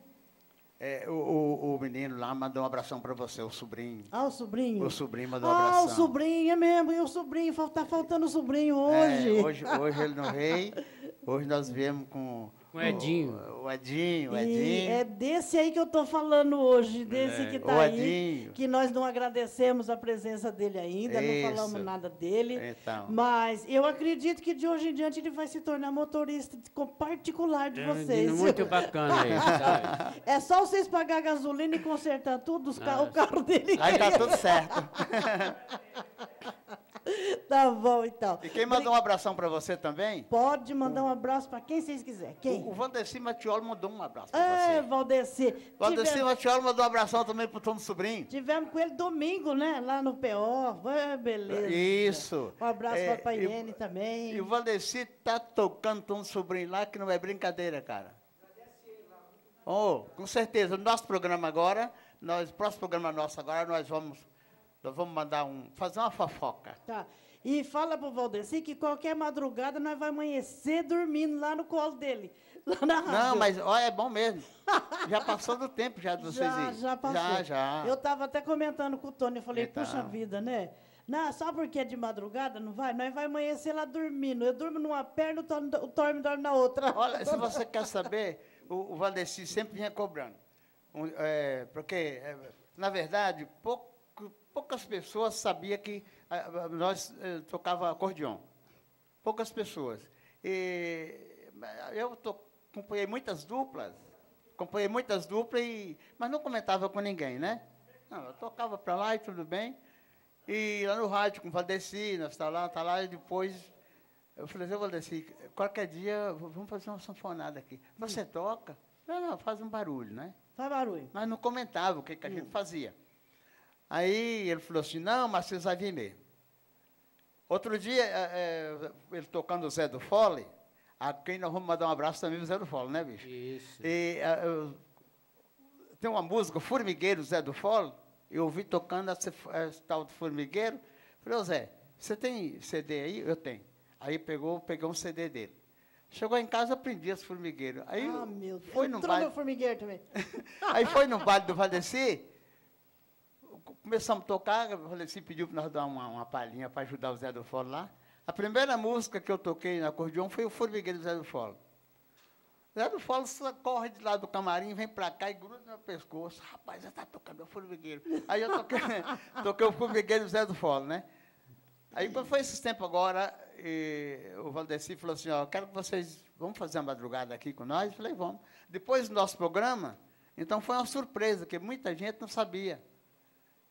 É, o, o, menino lá mandou um abração para você, o sobrinho. Ah, o sobrinho. O sobrinho mandou um Ah, abração. o sobrinho, é mesmo. E o sobrinho, fal- tá faltando o sobrinho É, hoje. hoje, hoje ele no rei. Hoje nós viemos com Com o Edinho. O, o Edinho, o E Edinho. é desse aí que eu estou falando hoje, desse que o está aí, que nós não agradecemos a presença dele ainda, Isso. não falamos nada dele. Então. Mas eu acredito que de hoje em diante ele vai se tornar motorista particular de É, vocês. Muito bacana sabe? É só vocês pagar gasolina e consertar tudo, os ca- o carro dele. Aí tá tudo certo. Tá bom, então. E quem mandou um abração para você também? Pode mandar um abraço para quem vocês quiserem. Quem? O, o Valdeci Matiolo mandou um abraço para É, você. Valdeci. O Valdeci Tivemos- Matiolo mandou um abração também pro Tom Sobrinho. Tivemos com ele domingo, né? Lá no PO. É, beleza. Isso. Um abraço É, para a e- Paiene também. E o Valdeci tá tocando Tom Sobrinho lá, que não é brincadeira, cara. Oh, com certeza. No nosso programa agora, nós, próximo programa nosso agora, nós vamos, nós vamos mandar um, fazer uma fofoca. Tá. E fala pro Valdeci que qualquer madrugada nós vamos amanhecer dormindo lá no colo dele. Lá na rádio. Não, mas olha, é bom mesmo. Já passou do tempo já de vocês já, já passou. Já, já. Eu estava até comentando com o Tony, eu falei, Então. puxa vida, né? Não, só porque é de madrugada, não vai? Nós vai amanhecer lá dormindo. Eu durmo numa perna, o Tony, o Tony dorme na outra. Olha, se você quer saber, o, o Valdeci sempre vinha cobrando. Um, é, porque, é, na verdade, pouco- poucas pessoas sabiam que ah, ah, nós eh, tocava acordeon. Poucas pessoas. E eu to, acompanhei muitas duplas, acompanhei muitas duplas, e, mas não comentava com ninguém, né? Não, eu tocava para lá e tudo bem. E lá no rádio com o Valdeci, nós tá lá, tá lá, e depois eu falei, assim, Valdeci, qualquer dia vamos fazer uma sanfonada aqui. Você toca? Não, não, faz um barulho, né? Faz barulho. Mas não comentava o que, que a gente fazia. Aí ele falou assim, não, mas vocês vão vir mesmo. Outro dia, eh, eh, ele tocando o Zé do Fole, a quem nós vamos mandar um abraço também o Zé do Fole, né, bicho? Isso. E eu- tem uma música, Formigueiro, Zé do Fole, eu ouvi tocando esse, esse tal de Formigueiro. Falei, ô Zé, você tem CD aí? Eu tenho. Aí pegou, pegou um CD dele. Chegou em casa, aprendi esse formigueiro. Aí ah, meu Deus. foi no Entrou baile, meu formigueiro também. aí foi no baile do Valdeci, começamos a tocar, o Valdeci pediu para nós dar uma, uma palhinha para ajudar o Zé do Folo lá. A primeira música que eu toquei no acordeão foi o Formigueiro do Zé do Folo. O Zé do Folo só corre de lá do camarim, vem para cá e gruda no meu pescoço. Rapaz, já está tocando o formigueiro. Aí eu toquei, toquei o formigueiro do Zé do Folo, né? Aí foi esses tempos agora, o Valdeci falou assim, ó, quero que vocês, vamos fazer a madrugada aqui com nós? Eu falei, vamos. Depois do nosso programa, então foi uma surpresa, que muita gente não sabia.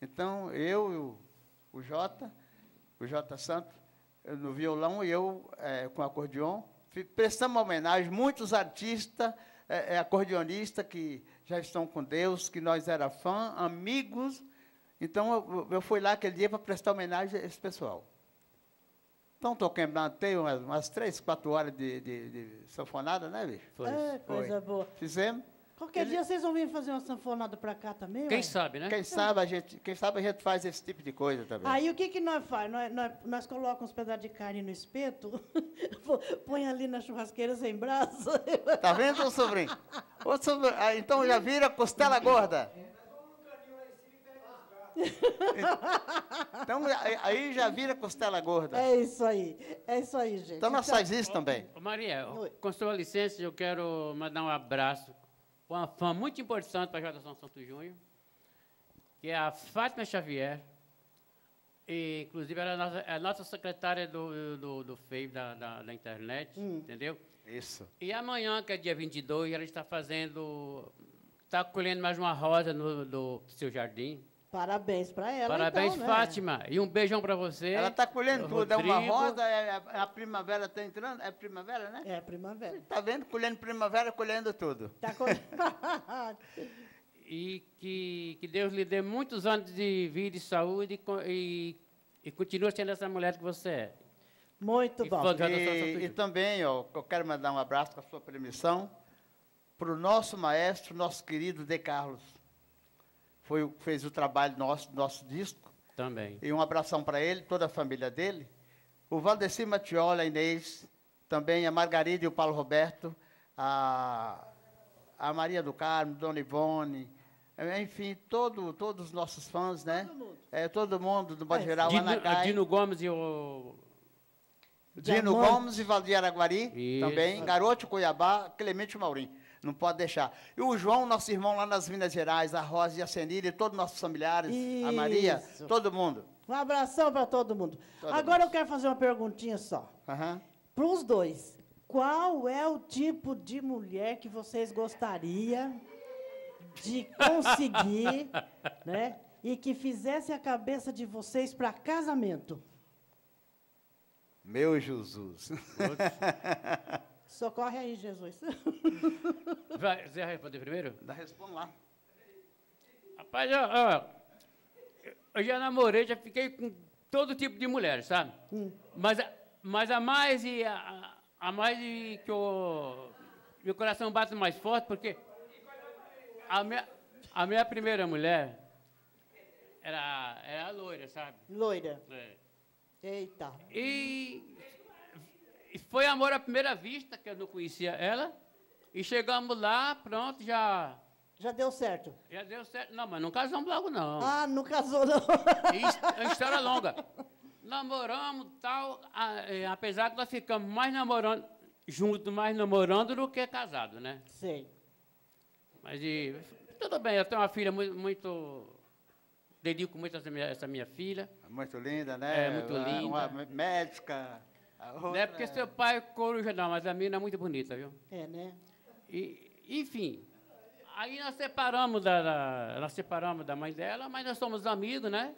Então, eu e o, o Jota, o Jota Santos, no violão e eu eh, com acordeon, prestamos homenagem a muitos artistas, eh, eh, acordeonistas que já estão com Deus, que nós era fã, amigos. Então, eu, eu fui lá aquele dia para prestar homenagem a esse pessoal. Então, estou quebrando, tem umas, umas três, quatro horas de, de, de sanfonada, né, bicho? Foi. É, coisa boa. Fizemos. Qualquer Ele- dia vocês vão vir fazer uma sanfonada pra cá também, Quem ué? sabe, né? Quem sabe, a gente, quem sabe a gente faz esse tipo de coisa também. Aí o que, que nós faz? Nós, nós, nós colocamos uns pedaços de carne no espeto, põe ali na churrasqueira sem brasa. Tá vendo, ô sobrinho? Ô, sobrinho, ah, então já vira costela gorda. Então aí- já vira costela gorda. É isso aí, é isso aí, gente. Então nós faz isso também. Ô, Maria, Oi. com sua licença, eu quero mandar um abraço uma fã muito importante para a Geração Santo Júnior, que é a Fátima Xavier. E, inclusive, ela é a nossa, é a nossa secretária do, do, do FEI, da, da, da internet, entendeu? Isso. E amanhã, que é dia 22, ela está fazendo... Está colhendo mais uma rosa no do seu jardim. Parabéns pra ela, Parabéns, então, né? Fátima. E um beijão para você. Ela está colhendo tudo. É uma rosa, é, é a primavera está entrando. É primavera, né? É, primavera. Tá vendo? Colhendo primavera, colhendo tudo. Tá co- e que, que Deus lhe dê muitos anos de vida e saúde e e, e continue sendo essa mulher que você é. Muito E bom. E, e também, ó, eu quero mandar um abraço com a sua permissão para o nosso maestro, nosso querido De Carlos. Foi o que fez o trabalho nosso, do nosso disco. Também. E um abração para ele, toda a família dele. O Valdeci Matiola, a Inês, também a Margarida e o Paulo Roberto, a, a Maria do Carmo, Dona Ivone, enfim, todo, todos os nossos fãs, né? Todo mundo. É, todo mundo, do modo É, geral, Dino, Ana a Gai, Dino Gomes e o. Dino. Gomes e Valdir Araguari, Isso. também, Garoto Cuiabá, Clemente Maurim. Não pode deixar. E o João, nosso irmão lá nas Minas Gerais, a Rosa e a e todos os nossos familiares, a Maria, Isso. todo mundo. Um abração pra todo mundo. Todo Agora eu quero fazer uma perguntinha só. Aham. Para os dois, qual é o tipo de mulher que vocês gostariam de conseguir, né? E que fizesse a cabeça de vocês para casamento? Meu Jesus. Socorre aí, Jesus. Vai, você vai responder primeiro? Dá respondo lá. Rapaz, ó, ó, eu já namorei, já fiquei com todo tipo de mulher, sabe? Mas, a- mas a mais e a, a- mais e que o meu coração bate mais forte porque a minha, a minha primeira mulher era era loira, sabe? Loira. É. Eita. E foi amor à primeira vista, que eu não conhecia ela. E chegamos lá, pronto, já, Já deu certo. já deu certo. Não, mas não casamos logo, não. Ah, não casou, não. Isso é uma história longa. Namoramos tal, a- eh, apesar que nós ficamos mais namorando, juntos, mais namorando do que casados, né? Sei. Mas e, tudo bem, eu tenho uma filha muito. muito dedico muito a essa minha, essa minha filha. Muito linda, né? É, muito Uma- linda. Uma médica. Não é porque seu pai é coruja, não, mas a minha é muito bonita, viu? É, né? E, enfim, aí nós separamos da, da- nós separamos da mãe dela, mas nós somos amigos, né?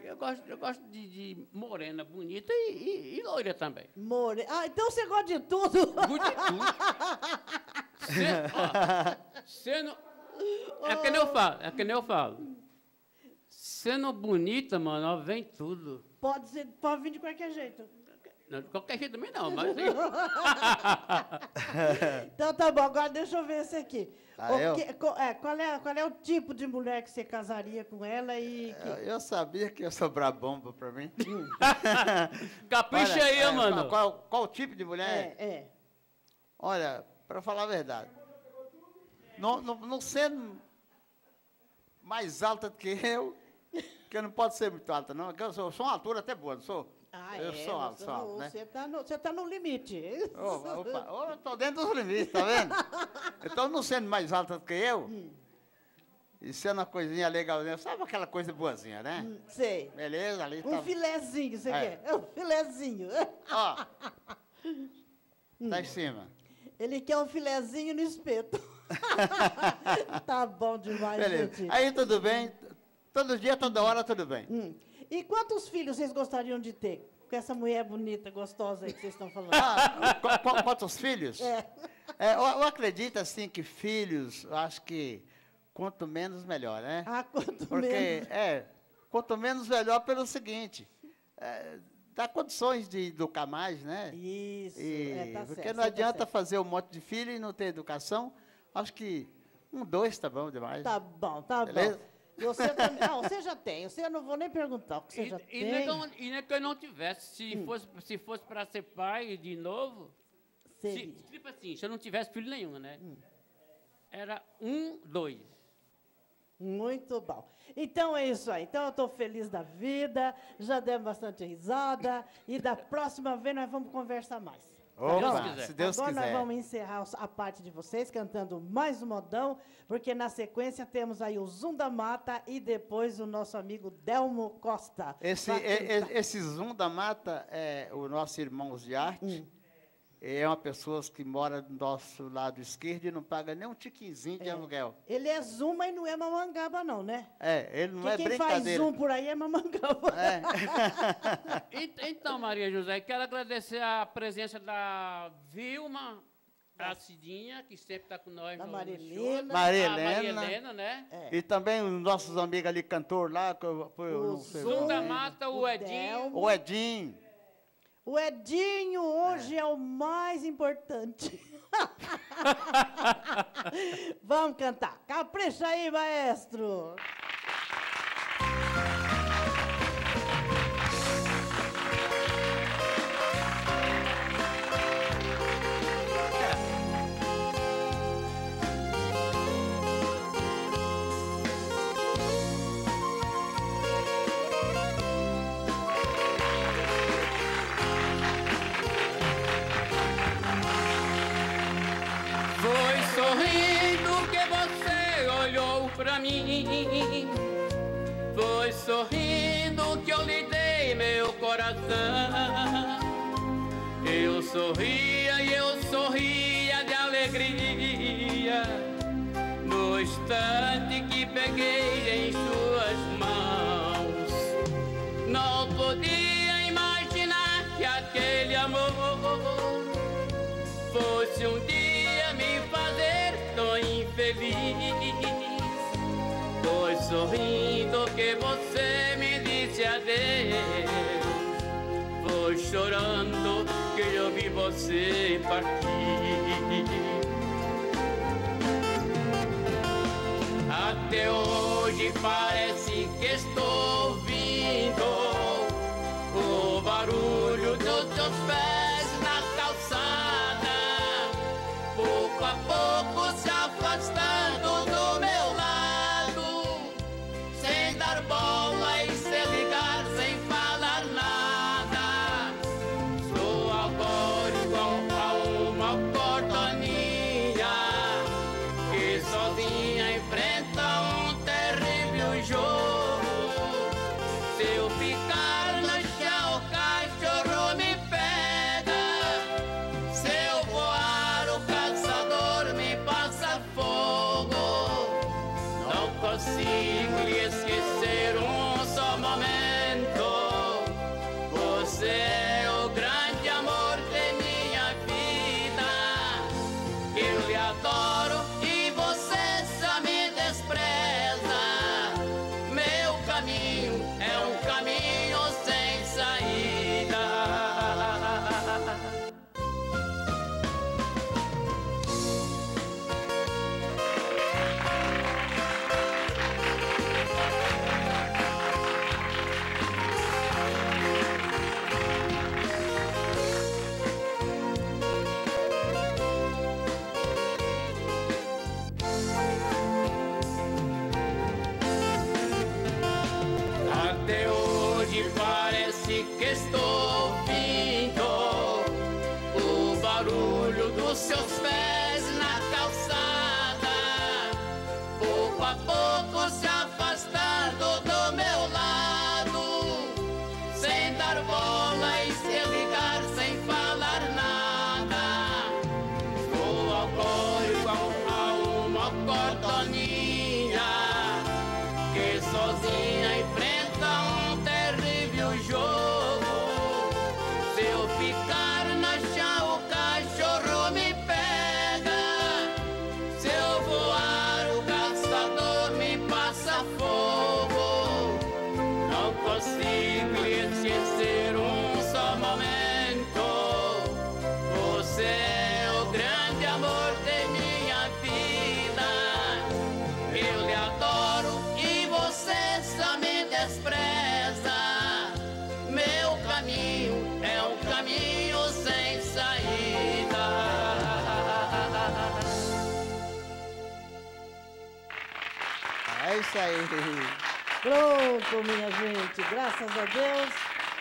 Eu gosto, eu gosto de, de morena, bonita e, e, e loira também. More... Ah, então você gosta de tudo. Gosto de tudo. Cê- ó, Sendo. É que nem eu falo, é que nem eu falo. Sendo bonita, mano, ó, vem tudo. Pode, ser, pode vir de qualquer jeito. Não, de qualquer jeito também não, mas. Então tá bom, agora deixa eu ver esse aqui. Ah, O eu? que- co- é, qual, é, qual é o tipo de mulher que você casaria com ela e. que- Eu, eu sabia que ia sobrar bomba pra mim. Capricha Olha, aí, é, mano. Qual, qual tipo de mulher? É, é. Olha, para falar a verdade, não, não, não sendo mais alta do que eu, que não pode ser muito alta, não. Eu sou, eu sou uma altura até boa, não sou? Ah, eu é, sou alto, você sou alto, né? Você tá, no, tá no limite. Ô, opa, ô, eu tô dentro dos limites, tá vendo? Então, não sendo mais alta do que eu, Hum. e sendo uma coisinha legalzinha, sabe aquela coisa boazinha, né? Hum, Sei. Beleza, ali Um tá. filezinho, você É. quer? Um filezinho. Ó, Hum. tá em cima. Ele quer um filezinho no espeto. tá bom demais, Beleza. gente. Aí tudo bem, todo dia, toda hora, tudo bem. Hum. E quantos filhos vocês gostariam de ter? Com essa mulher bonita, gostosa aí que vocês estão falando. Ah, qu- qu- quantos filhos? É. É, eu, eu acredito assim que filhos, acho que quanto menos melhor, né? Ah, quanto Porque, menos. é, quanto menos melhor pelo seguinte, é, dá condições de educar mais, né? Isso, E- é, tá porque certo, não tá adianta fazer um monte de filho e não ter educação. Acho que um, dois tá bom demais. Tá bom, tá Beleza? bom. Você também. Não, você já tem. Você eu não vou nem perguntar o que você E, já e é tem. e não é que eu não tivesse. Se Hum. fosse, se fosse para ser pai de novo. Se, Seria. tipo assim, se eu não tivesse filho nenhum, né? Hum. Era um, dois. Muito bom. Então é isso aí. Então eu estou feliz da vida, já demos bastante risada e da próxima vez nós vamos conversar mais. Opa, Deus quiser. se Deus Agora quiser. nós vamos encerrar a parte de vocês cantando mais um modão, porque na sequência temos aí o Zum da Mata e depois o nosso amigo Delmo Costa. Esse, cantar. e- esse Zoom da Mata é o nosso irmãos de arte. Hum. É uma pessoa que mora do nosso lado esquerdo e não paga nem um tiquinzinho de É. aluguel. Ele é Zum, mas não é mamangaba não, né? É, ele não Porque é quem faz brincadeira. Zum por aí é mamangaba. É. Ent- Então, Maria José, quero agradecer a presença da Vilma, da Cidinha, que sempre está com nós Da no, Maria no Helena. né? É. E também os nossos amigos ali, cantor lá, que eu, eu O não sei. Zum da Zum, Mata, o o Edinho. Delmo. O Edinho. O Edinho hoje é, o mais importante. Vamos cantar. Capricha aí, maestro. Pra mim. Foi sorrindo que eu lhe dei meu coração. Eu sorria e eu sorria de alegria. No instante que peguei em suas mãos. Não podia imaginar que aquele amor fosse sorrindo que você me disse adeus. Foi chorando que eu vi você partir. Até hoje parece É isso aí. Pronto, minha gente, graças a Deus.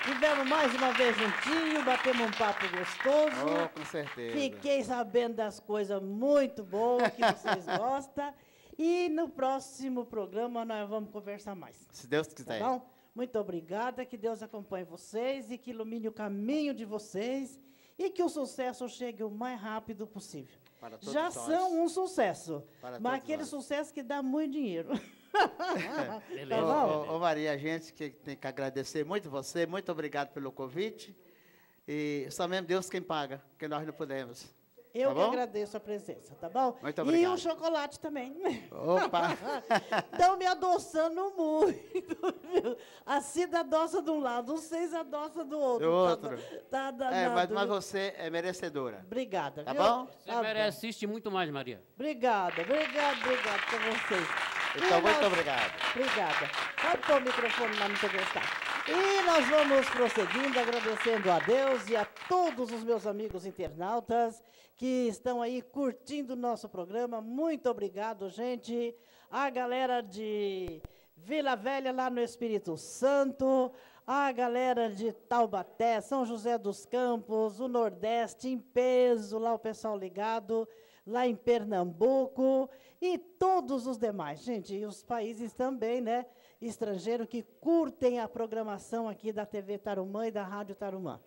Tivemos mais uma vez juntinho, batemos um papo gostoso. Oh, com certeza. Fiquei sabendo das coisas muito boas que vocês gostam. E no próximo programa nós vamos conversar mais. Se Deus Tá quiser. bom? Muito obrigada, que Deus acompanhe vocês e que ilumine o caminho de vocês e que o sucesso chegue o mais rápido possível. Para todos Já nós. são um sucesso, Para mas aquele nós. sucesso que dá muito dinheiro. Beleza. tá bom? Ô, ô, ô, Maria, a gente que tem que agradecer muito você, muito obrigado pelo convite. E só mesmo Deus quem paga, porque nós não podemos. Eu Tá que bom? agradeço a presença, tá bom? Muito E obrigado. o chocolate também. Opa! Estão me adoçando muito, viu? A Cida adoça de um lado, o Seis adoça do outro. Do outro. Tá, tá É, mas, mas você é merecedora. Obrigada, Tá viu? bom? Você Tá bom. merece assistir muito mais, Maria. Obrigada, obrigada, obrigada pra vocês. Então, E muito nós- obrigado. Obrigada. Pode pôr o microfone lá no teu E nós vamos prosseguindo, agradecendo a Deus e a todos os meus amigos internautas que estão aí curtindo o nosso programa. Muito obrigado, gente. A galera de Vila Velha, lá no Espírito Santo. A galera de Taubaté, São José dos Campos, o Nordeste, em peso, lá o pessoal ligado lá em Pernambuco e todos os demais, gente, e os países também, né, estrangeiro que curtem a programação aqui da TV Tarumã e da Rádio Tarumã.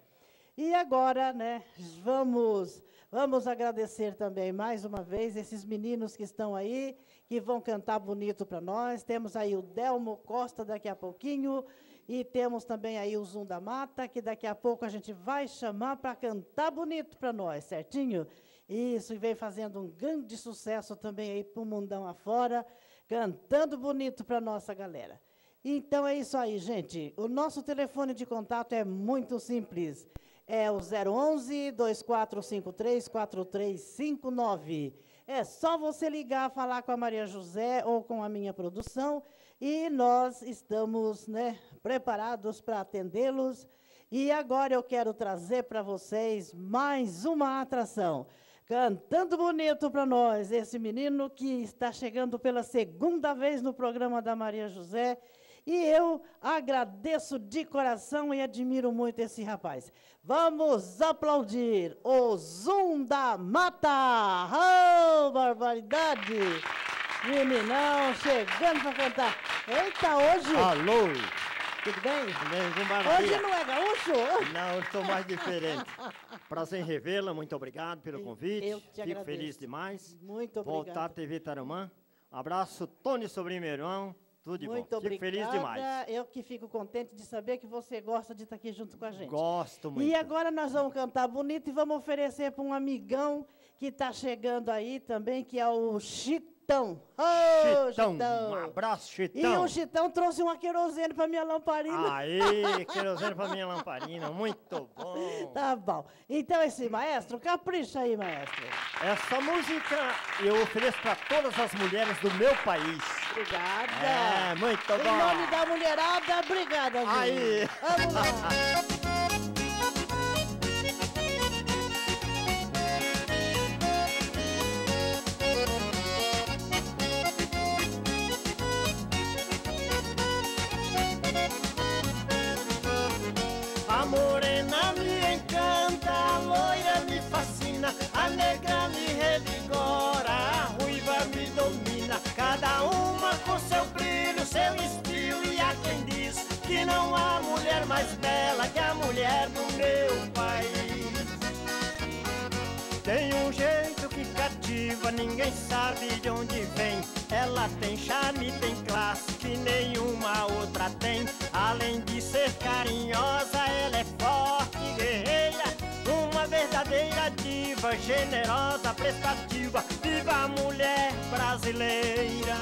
E agora, né, vamos vamos agradecer também mais uma vez esses meninos que estão aí, que vão cantar bonito para nós. Temos aí o Delmo Costa daqui a pouquinho e temos também aí o Zum da Mata, que daqui a pouco a gente vai chamar para cantar bonito para nós, certinho? Isso, e vem fazendo um grande sucesso também aí para o mundão afora, cantando bonito para nossa galera. Então é isso aí, gente. O nosso telefone de contato é muito simples. É o 011 2453 4359. É só você ligar, falar com a Maria José ou com a minha produção e nós estamos, né, preparados para atendê-los. E agora eu quero trazer para vocês mais uma atração. Cantando bonito para nós, esse menino que está chegando pela segunda vez no programa da Maria José. E eu agradeço de coração e admiro muito esse rapaz. Vamos aplaudir o Zum da Mata! Oh, barbaridade! Meninão chegando para cantar. Eita, hoje, Alô, tudo bem? Nenhum Hoje Maravilha. não é gaúcho? Não, eu estou mais diferente. Prazer em revê-la, muito obrigado pelo convite. eu te Fico agradeço. feliz demais. Muito Voltar à. TV Tarumã. Um abraço, Tony Sobrinho, meu irmão. Tudo de Muito bom. Fico obrigada. feliz demais. Eu que fico contente de saber que você gosta de estar aqui junto com a gente. Gosto muito. E agora nós vamos cantar bonito e vamos oferecer para um amigão que está chegando aí também, que é o Chitão. Ô, Chitão, Chitão! um abraço, E Chitão. o Chitão trouxe uma querosene para minha lamparina. Aê, querosene pra minha lamparina, muito bom. Tá bom. Então, esse maestro, capricha aí, maestro. Essa música eu ofereço para todas as mulheres do meu país. Obrigada. É, muito Em nome bom. da mulherada, obrigada, gente. Aí. Vamos lá. do meu país. Tem um jeito que cativa, ninguém sabe de onde vem. Ela tem charme, tem classe que nenhuma outra tem. Além de ser carinhosa, ela é forte guerreira. Uma verdadeira diva, generosa, prestativa. Viva a mulher brasileira!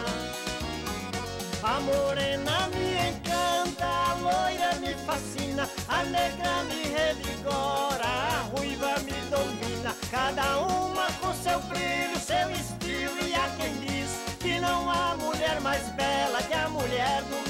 A morena me encanta, a loira me fascina, a negra me revigora, a ruiva me domina. Cada uma com seu brilho, seu estilo e há quem diz que não há mulher mais bela que a mulher do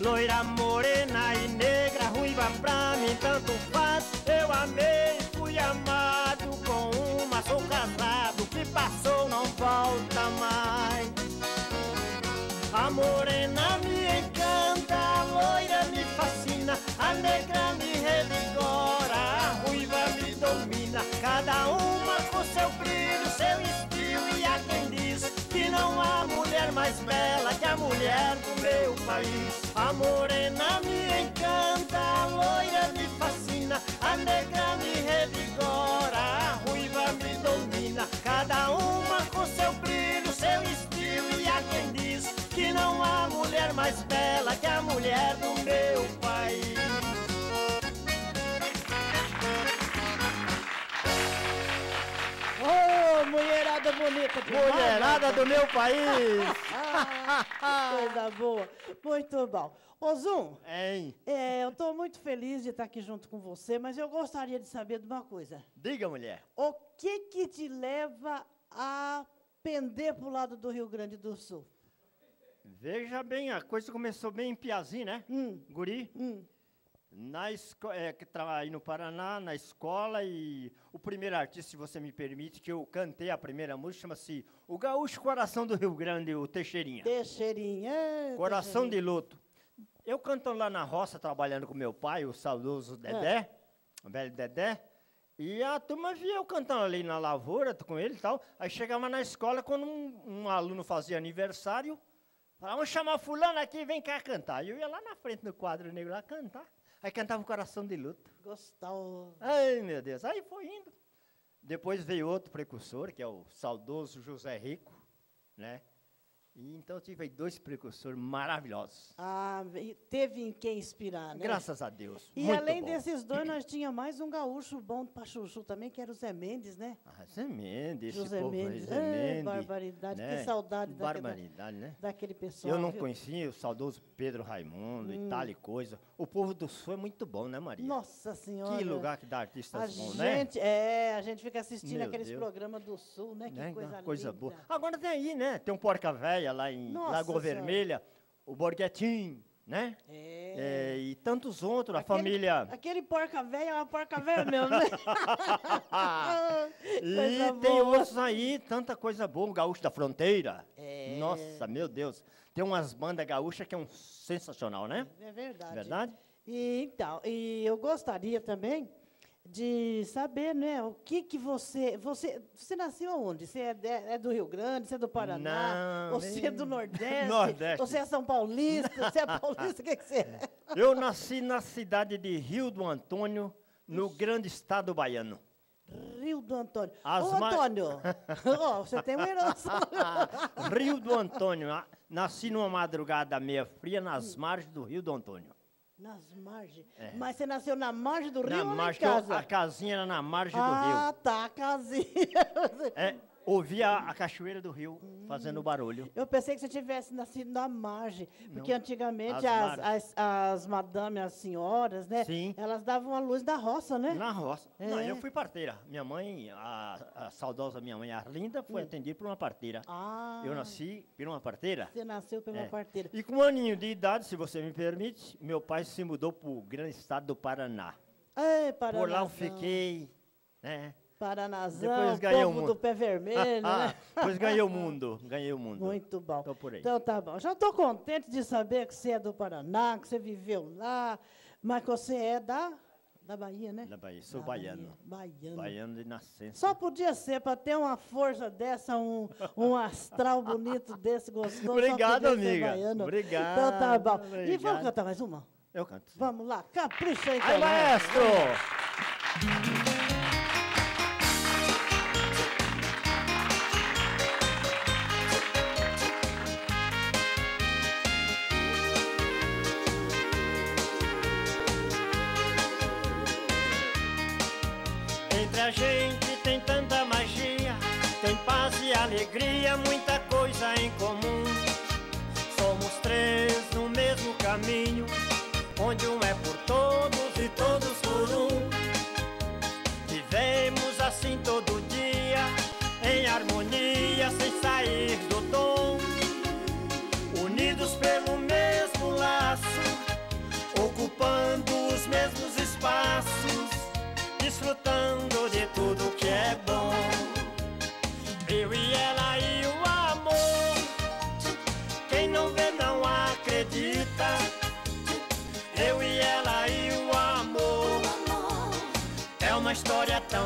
Loira, morena e negra, ruiva pra mim tanto faz. Eu amei, fui amado com uma, sou casado Que passou não volta mais. A morena me encanta, a loira me fascina, a negra me mais bela que a mulher do meu país. A morena me encanta, a loira me fascina, a negra me revigora, a ruiva me domina. Cada uma com seu brilho, seu estilo e há quem diz que não há mulher mais bela que a mulher do meu país. Bonita demais, Mulherada do meu país! Coisa boa. Muito bom. Ô, Zum, Hein? é, eu estou muito feliz de estar aqui junto com você, mas eu gostaria de saber de uma coisa. Diga, mulher. O que que te leva a pender para o lado do Rio Grande do Sul? Veja bem, a coisa começou bem em Piazinho, né? Hum. Guri. Hum. Na escola, é, que estava aí no Paraná, na escola, e o primeiro artista, se você me permite, que eu cantei a primeira música, chama-se O Gaúcho Coração do Rio Grande, o Teixeirinha. Teixeirinha. é, Coração de Teixeirinha. luto. Eu cantando lá na roça, trabalhando com meu pai, o saudoso Dedé, o velho Dedé, e a turma via eu cantando ali na lavoura com ele e tal. Aí chegava na escola, quando um, um aluno fazia aniversário, falava, vamos chamar fulano aqui, vem cá cantar. E eu ia lá na frente do quadro negro lá cantar. Aí cantava o Coração de Luto. Gostoso. Ai, meu Deus. Aí foi indo. Depois veio outro precursor, que é o saudoso José Rico, né? E então eu tive dois precursores maravilhosos. Ah, teve em quem inspirar, né? Graças a Deus. E além bom. desses dois, nós tinha mais um gaúcho bom para Chuchu também, que era o Zé Mendes, né? Ah, Zé Mendes, esse José aí, Mendes. Zé Ai, Mendes. barbaridade, que né? saudade daquele- Barbaridade, né? Daquele pessoal. Eu não viu? conhecia o saudoso Pedro Raimundo Hum. e tal e coisa. O povo do Sul é muito bom, né, Maria? Nossa Senhora. Que lugar que dá A artistas bons, né? gente, é, a gente fica assistindo Meu aqueles Deus. programas do Sul, né? Que Né? coisa, linda. boa. Agora tem aí, né? Tem um Porca Véia lá em Nossa Lagoa Senhora. Vermelha, o Borghetim, né? É. É, e tantos outros, a Aquele- família. Aquele porca velha é uma porca velha mesmo, né? E Coisa tem boa. outros aí, tanta coisa boa, o Gaúcho da Fronteira. É. Nossa, meu Deus. Tem umas bandas gaúchas que é um sensacional, né? É verdade. Verdade? E, então, e eu gostaria também de saber, né, o que que você... Você, você nasceu onde? Você é, de- é do Rio Grande, você é do Paraná? Não, você é do Nordeste? Nordeste. Você é São Paulista? Você é paulista? O que que você é? Eu nasci na cidade de Rio do Antônio, no grande estado baiano. Rio do Antônio. As Ô, ma- Antônio, ó, você tem uma herança. Rio do Antônio. ah, Nasci numa madrugada meia fria nas margens do Rio do Antônio. Nas margens. Mas você nasceu na margem do rio É. na ou na margem, que eu- casa? a casinha era na margem ah, do rio. tá, a casinha. É, ouvia a cachoeira do rio fazendo barulho. Eu pensei que você tivesse nascido na margem, porque antigamente as as, as, as madames, as senhoras, né? Sim. Elas davam a luz da roça, né? Na roça. Não, É. eu fui parteira. Minha mãe, a, a saudosa minha mãe Arlinda, foi atendida por uma parteira. Hum. Ah, Eu nasci por uma parteira. Você nasceu pela É. parteira. E com um aninho de idade, se você me permite, meu pai se mudou para o grande estado do Paraná. Ei, Por lá eu fiquei, né? Paranazão, Depois ganhei o povo mundo. do pé vermelho, né? Pois ganhei o mundo, ganhei o mundo. Muito bom. Tô por aí. Então tá bom. Já estou contente de saber que você é do Paraná, que você viveu lá, mas que você é da, da Bahia, né? Da Bahia, sou Da baiano. Bahia, Baiano. Baiano de nascença. Só podia ser, para ter uma força dessa, um, um astral bonito desse, gostoso. Obrigado, amiga. Obrigado, Então tá bom. E vamos obrigado. cantar mais uma? Eu canto. sim. Vamos lá, capricha aí, Aí, maestro!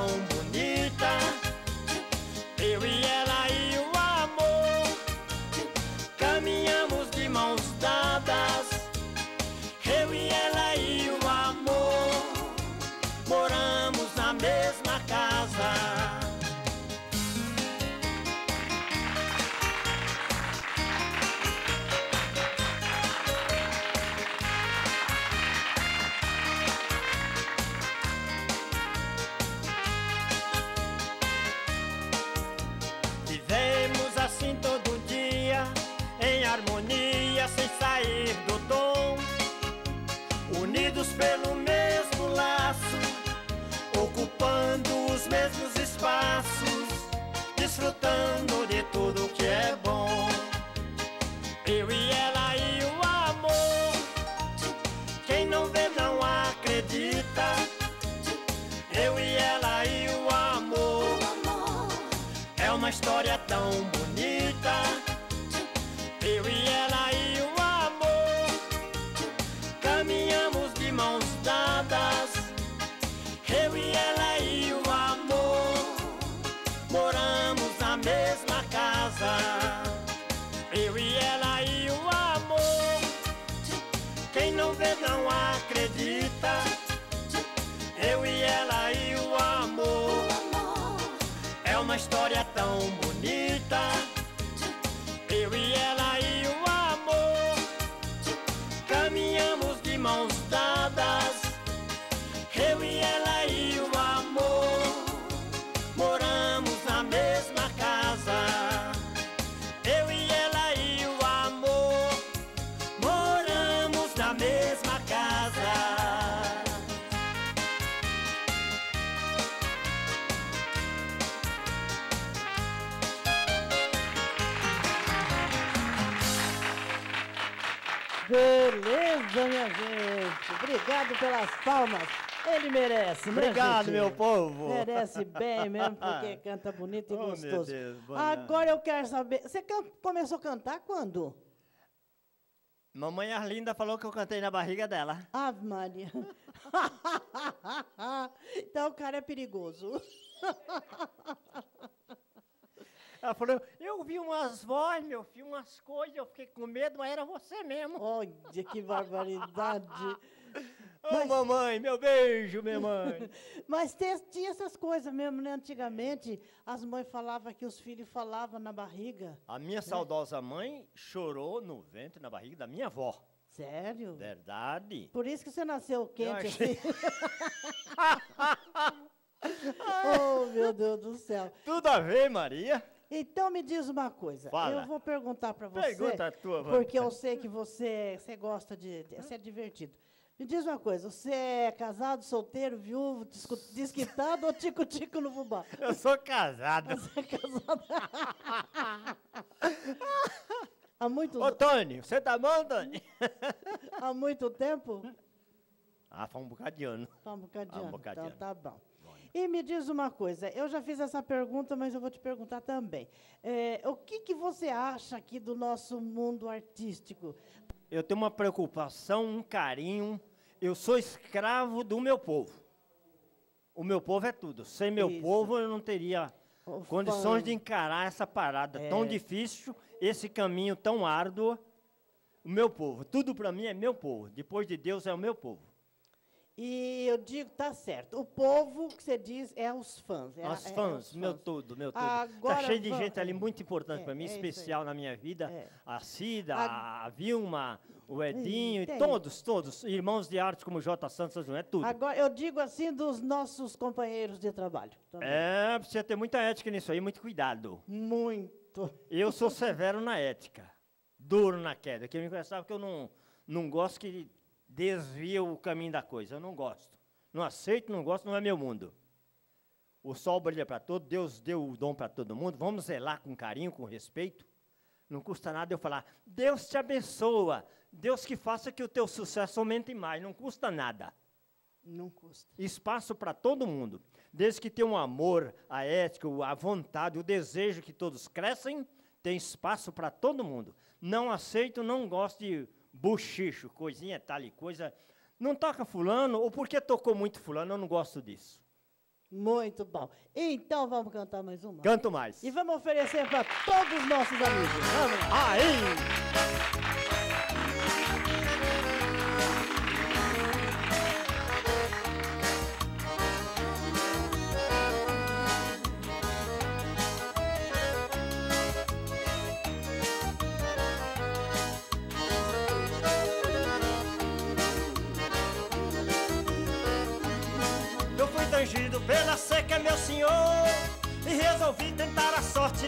História palmas. Ele merece, né, Obrigado, gente? meu povo. Merece bem mesmo, porque canta bonito e Oh, gostoso. Deus, Agora eu quero saber, você começou a cantar quando? Mamãe Arlinda falou que eu cantei na barriga dela. Ave Maria. então o cara é perigoso. Ela falou, eu vi umas vozes, meu filho, umas coisas, eu fiquei com medo, mas era você mesmo. Olha que barbaridade. Ô, mamãe, meu beijo, minha mãe. Mas tinha essas coisas mesmo, né? Antigamente, as mães falavam que os filhos falavam na barriga. A minha saudosa mãe chorou no ventre, na barriga da minha avó. Sério? Verdade. Por isso que você nasceu quente achei- assim. oh, meu Deus do céu. Tudo a ver, Maria. Então me diz uma coisa. Fala. Eu vou perguntar para você. Pergunta a tua. Porque eu sei que você, você gosta de. Você é divertido. Me diz uma coisa, você é casado, solteiro, viúvo, desquitado ou tico-tico no fubá? Eu sou casado. Você é casado? há, muitos, Ô, Tony, você tá bom, Tony? há muito tempo? Ah, foi um ano. Tá um bocadinho. Ah, um bocadinho. Então tá bom. E me diz uma coisa, eu já fiz essa pergunta, mas eu vou te perguntar também. É, o que, que você acha aqui do nosso mundo artístico? Eu tenho uma preocupação, um carinho. Eu sou escravo do meu povo. O meu povo é tudo. Sem meu Isso. povo, eu não teria condições de encarar essa parada É. tão difícil, esse caminho tão árduo. O meu povo, tudo para mim é meu povo. Depois de Deus é o meu povo. E eu digo, tá certo. O povo que você diz é os fãs. é- Os é- é fãs, os meu fãs. tudo, meu tudo. Agora tá cheio de gente ali é. muito importante É, para mim, é especial na minha vida. É. A Cida, A- a Vilma, o Edinho, e tem. todos, todos. Irmãos de arte como J. Santos, não é tudo. Agora, eu digo assim dos nossos companheiros de trabalho. também. É, precisa ter muita ética nisso aí, muito cuidado. Muito. Eu sou severo na ética, duro na queda. Quem me conhece sabe que eu não, não gosto que desvie o caminho da coisa. Eu não gosto. Não aceito, não gosto, não é meu mundo. O sol brilha para todos, Deus deu o dom para todo mundo. Vamos zelar com carinho, com respeito. Não custa nada eu falar, Deus te abençoa. Deus que faça que o teu sucesso aumente mais. Não custa nada Não custa. espaço para todo mundo. Desde que tenha um amor, a ética, a vontade, o desejo que todos crescem, tem espaço para todo mundo. Não aceito, não gosto de buchicho, coisinha tal e coisa. Não toca fulano, ou porque tocou muito fulano, eu não gosto disso. Muito bom. Então vamos cantar mais uma? Canto mais. E vamos oferecer para todos os nossos amigos. Vamos lá. Aí!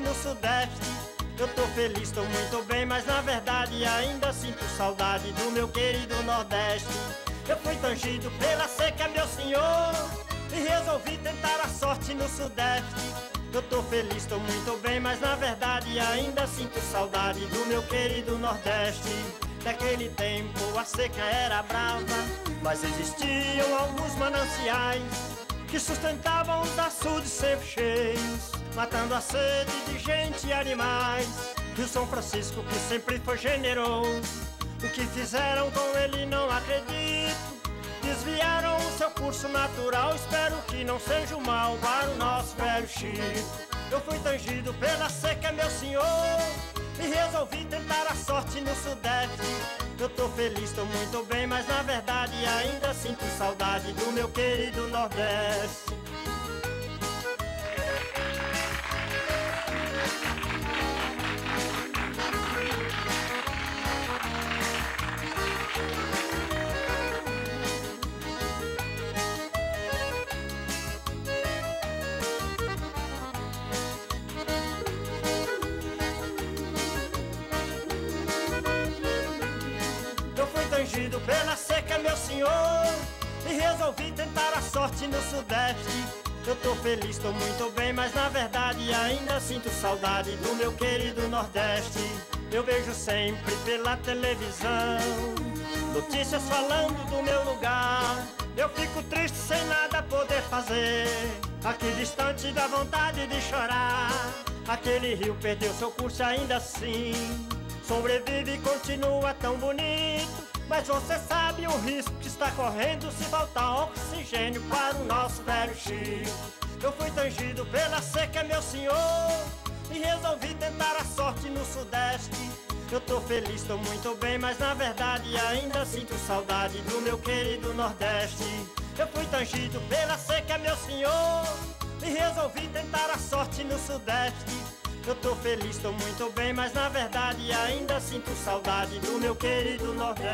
No sudeste. Eu tô feliz, tô muito bem, mas na verdade ainda sinto saudade do meu querido Nordeste. Eu fui tangido pela seca, meu senhor, e resolvi tentar a sorte no sudeste. Eu tô feliz, tô muito bem, mas na verdade ainda sinto saudade do meu querido Nordeste. Naquele tempo a seca era brava, mas existiam alguns mananciais que sustentavam os açudes sempre cheios, matando a sede de gente e animais. E o São Francisco, que sempre foi generoso, o que fizeram com ele não acredito. Desviaram o seu curso natural, espero que não seja o mal para o nosso velho Chico. Eu fui tangido pela seca, meu senhor, e resolvi tentar a sorte no Sudeste. Eu tô feliz, tô muito bem, mas na verdade ainda sinto saudade do meu querido Nordeste. Pela seca, meu senhor, e resolvi tentar a sorte no Sudeste. Eu tô feliz, tô muito bem, mas na verdade ainda sinto saudade do meu querido Nordeste. Eu vejo sempre pela televisão notícias falando do meu lugar. Eu fico triste sem nada poder fazer, aqui distante da vontade de chorar. Aquele rio perdeu seu curso ainda assim. Sobrevive e continua tão bonito. Mas você sabe o risco que está correndo se faltar oxigênio para o nosso velho Chico. Eu fui tangido pela seca, meu senhor, e resolvi tentar a sorte no Sudeste. Eu tô feliz, tô muito bem, mas na verdade ainda sinto saudade do meu querido Nordeste. Eu fui tangido pela seca, meu senhor, e resolvi tentar a sorte no Sudeste. Eu tô feliz, tô muito bem, mas na verdade ainda sinto saudade do meu querido Nordeste.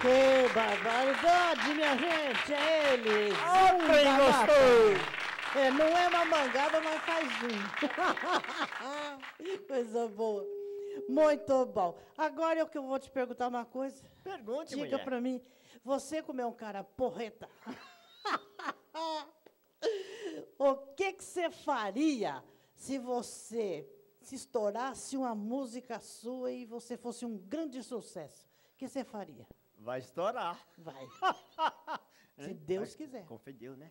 Que barbaridade, minha gente! É ele! Quem Mata. gostou? É, não é uma mangaba, mas faz um. Coisa boa. Muito bom. Agora eu que eu vou te perguntar uma coisa. Pergunte, Diga mulher. pra mim, você como é um cara porreta, o que que você faria se você se estourasse uma música sua e você fosse um grande sucesso, o que você faria? Vai estourar. Vai. Se Deus Vai- quiser. Em Deus, né?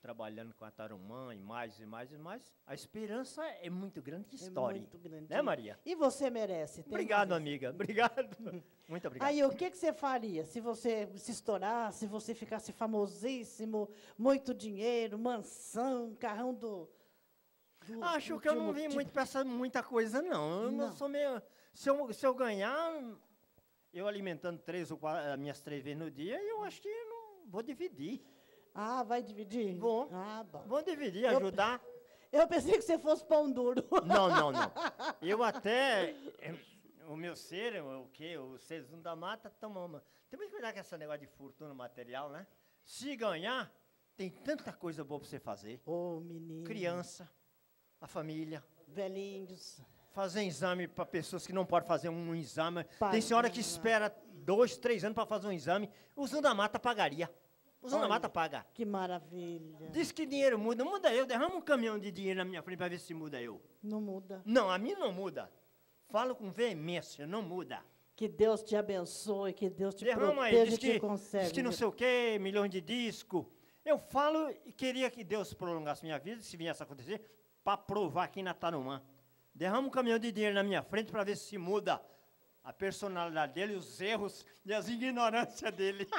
Trabalhando com a Tarumã e mais e mais e mais. A esperança é muito grande que É estoure. muito grande. Né, Maria? E você merece. tem Obrigado, amiga. Obrigado. Muito obrigado. Aí, o que, que você faria se você se estourasse, se você ficasse famosíssimo, muito dinheiro, mansão, carrão do. do Acho do que eu não vim tipo? muito pra essa muita coisa, não. Eu não Não. sou meio. Se eu, se eu ganhar, eu alimentando três ou quatro, as minhas três vezes no dia, eu acho que eu não vou dividir. Ah, vai dividir? Vou. Ah, bom. Vou dividir, Eu- ajudar. Eu pensei que você fosse pão duro. Não, não, não. Eu até. eh, O meu ser, o quê? Os seres da mata, tomamos. Tem muito cuidado com esse negócio de fortuna material, né? Se ganhar, tem tanta coisa boa pra você fazer. Ô, menino. Criança, a família. Velhinhos. Fazer exame para pessoas que não podem fazer um exame. Pagar. Tem senhora que espera dois, três anos para fazer um exame. Usando a mata pagaria. A Olha. mata paga. Que maravilha. Diz que dinheiro muda. Muda eu. Derrama um caminhão de dinheiro na minha frente para ver se muda eu. Não muda. Não, a mim não muda. Falo com veemência, não muda. Que Deus te abençoe, que Deus te Derrama aí, proteja diz e que, concede. diz que não sei o quê, milhões de disco. Eu falo e queria que Deus prolongasse minha vida, se viesse a acontecer, para provar aqui na Tarumã. Derrama um caminhão de dinheiro na minha frente para ver se muda a personalidade dele, os erros e as ignorâncias dele.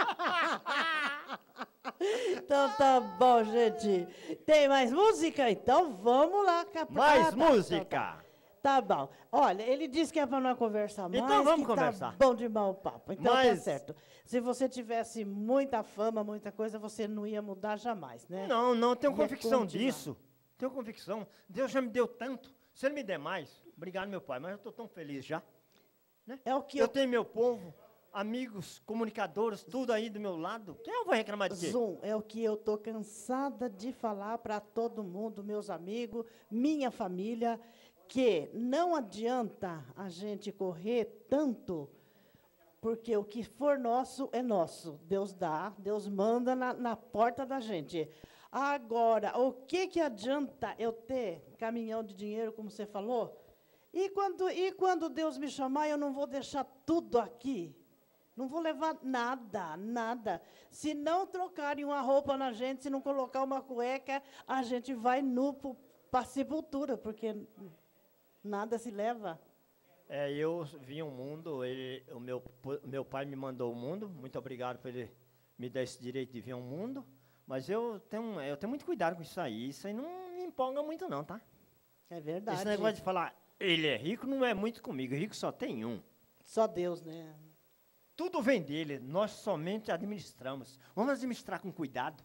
Então tá bom, gente. Tem mais música? Então vamos lá. Cap... Mais Ah, tá, então música! Tá. Tá bom. Olha, ele disse que é para não conversar mais. Então vamos conversar. Tá bom de mau papo. Então tá Mas- certo. Se você tivesse muita fama, muita coisa, você não ia mudar jamais, né? Não, não, tenho Ia convicção continuar. disso. Tenho convicção. Deus já me deu tanto. Se ele me der mais, obrigado, meu pai, mas eu estou tão feliz já. É o que Eu eu, tenho meu povo, amigos, comunicadores, tudo aí do meu lado. Quem eu vou reclamar de quê? Zoom, é o que eu tô cansada de falar para todo mundo, meus amigos, minha família, que não adianta a gente correr tanto, porque o que for nosso é nosso. Deus dá, Deus manda na, na porta da gente. Agora, o que, que adianta eu ter caminhão de dinheiro, como você falou? E quando, e quando Deus me chamar, eu não vou deixar tudo aqui. Não vou levar nada, nada. Se não trocarem uma roupa na gente, se não colocar uma cueca, a gente vai nu para a sepultura, porque nada se leva. É, eu vi um mundo, ele- o meu, meu pai me mandou o mundo, muito obrigado por ele me dar esse direito de ver um mundo, mas eu tenho, eu tenho muito cuidado com isso aí, isso aí não me empolga muito não, tá? É verdade. Esse negócio de falar, ele é rico, não é muito comigo, rico só tem um. Só Deus, né? Tudo vem dele, nós somente administramos. Vamos administrar com cuidado.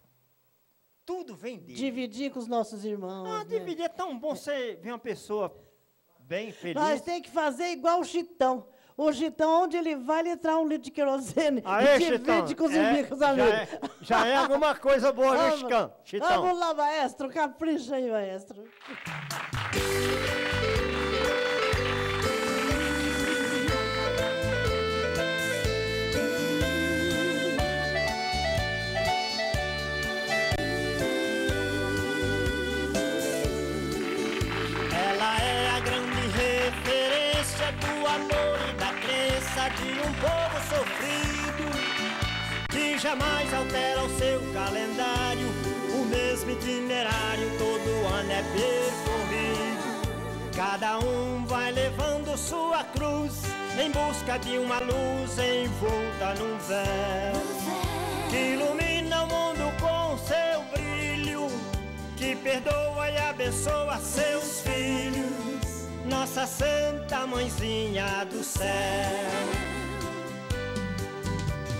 Tudo vem dele. Dividir com os nossos irmãos. Ah, né? dividir é tão bom você ver uma pessoa bem feliz. Nós tem que fazer igual o Chitão. O Chitão, onde ele vai, ele traz um litro de querosene Aê, e divide Chitão, com os, é, amigos, já é- já é alguma coisa boa, viu? Chitão. Vamos lá, maestro. Capricha aí, maestro. De um povo sofrido que jamais altera o seu calendário. O mesmo itinerário todo ano é percorrido. Cada um vai levando sua cruz em busca de uma luz envolta num véu que ilumina o mundo com seu brilho, que perdoa e abençoa seus filhos, nossa Santa Mãezinha do céu.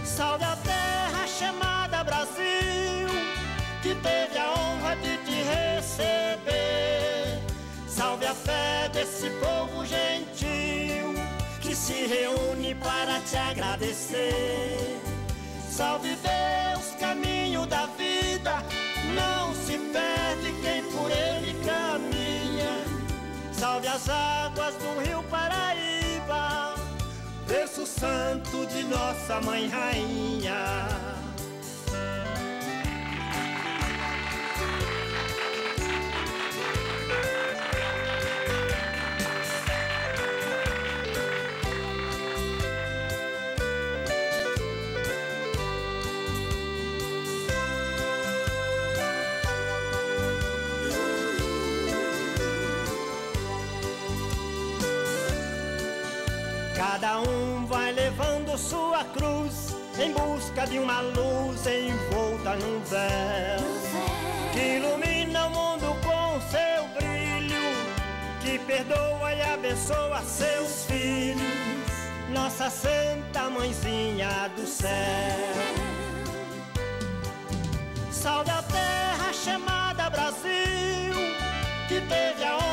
Salve a terra chamada Brasil, que teve a honra de te receber. Salve a fé desse povo gentil, que se reúne para te agradecer. Salve Deus, caminho da vida, não se perde Salve as águas do rio Paraíba, berço santo de nossa mãe rainha. Cada um vai levando sua cruz em busca de uma luz envolta num véu que ilumina o mundo com seu brilho, que perdoa e abençoa seus filhos, nossa Santa Mãezinha do céu. Salve a terra chamada Brasil, que teve a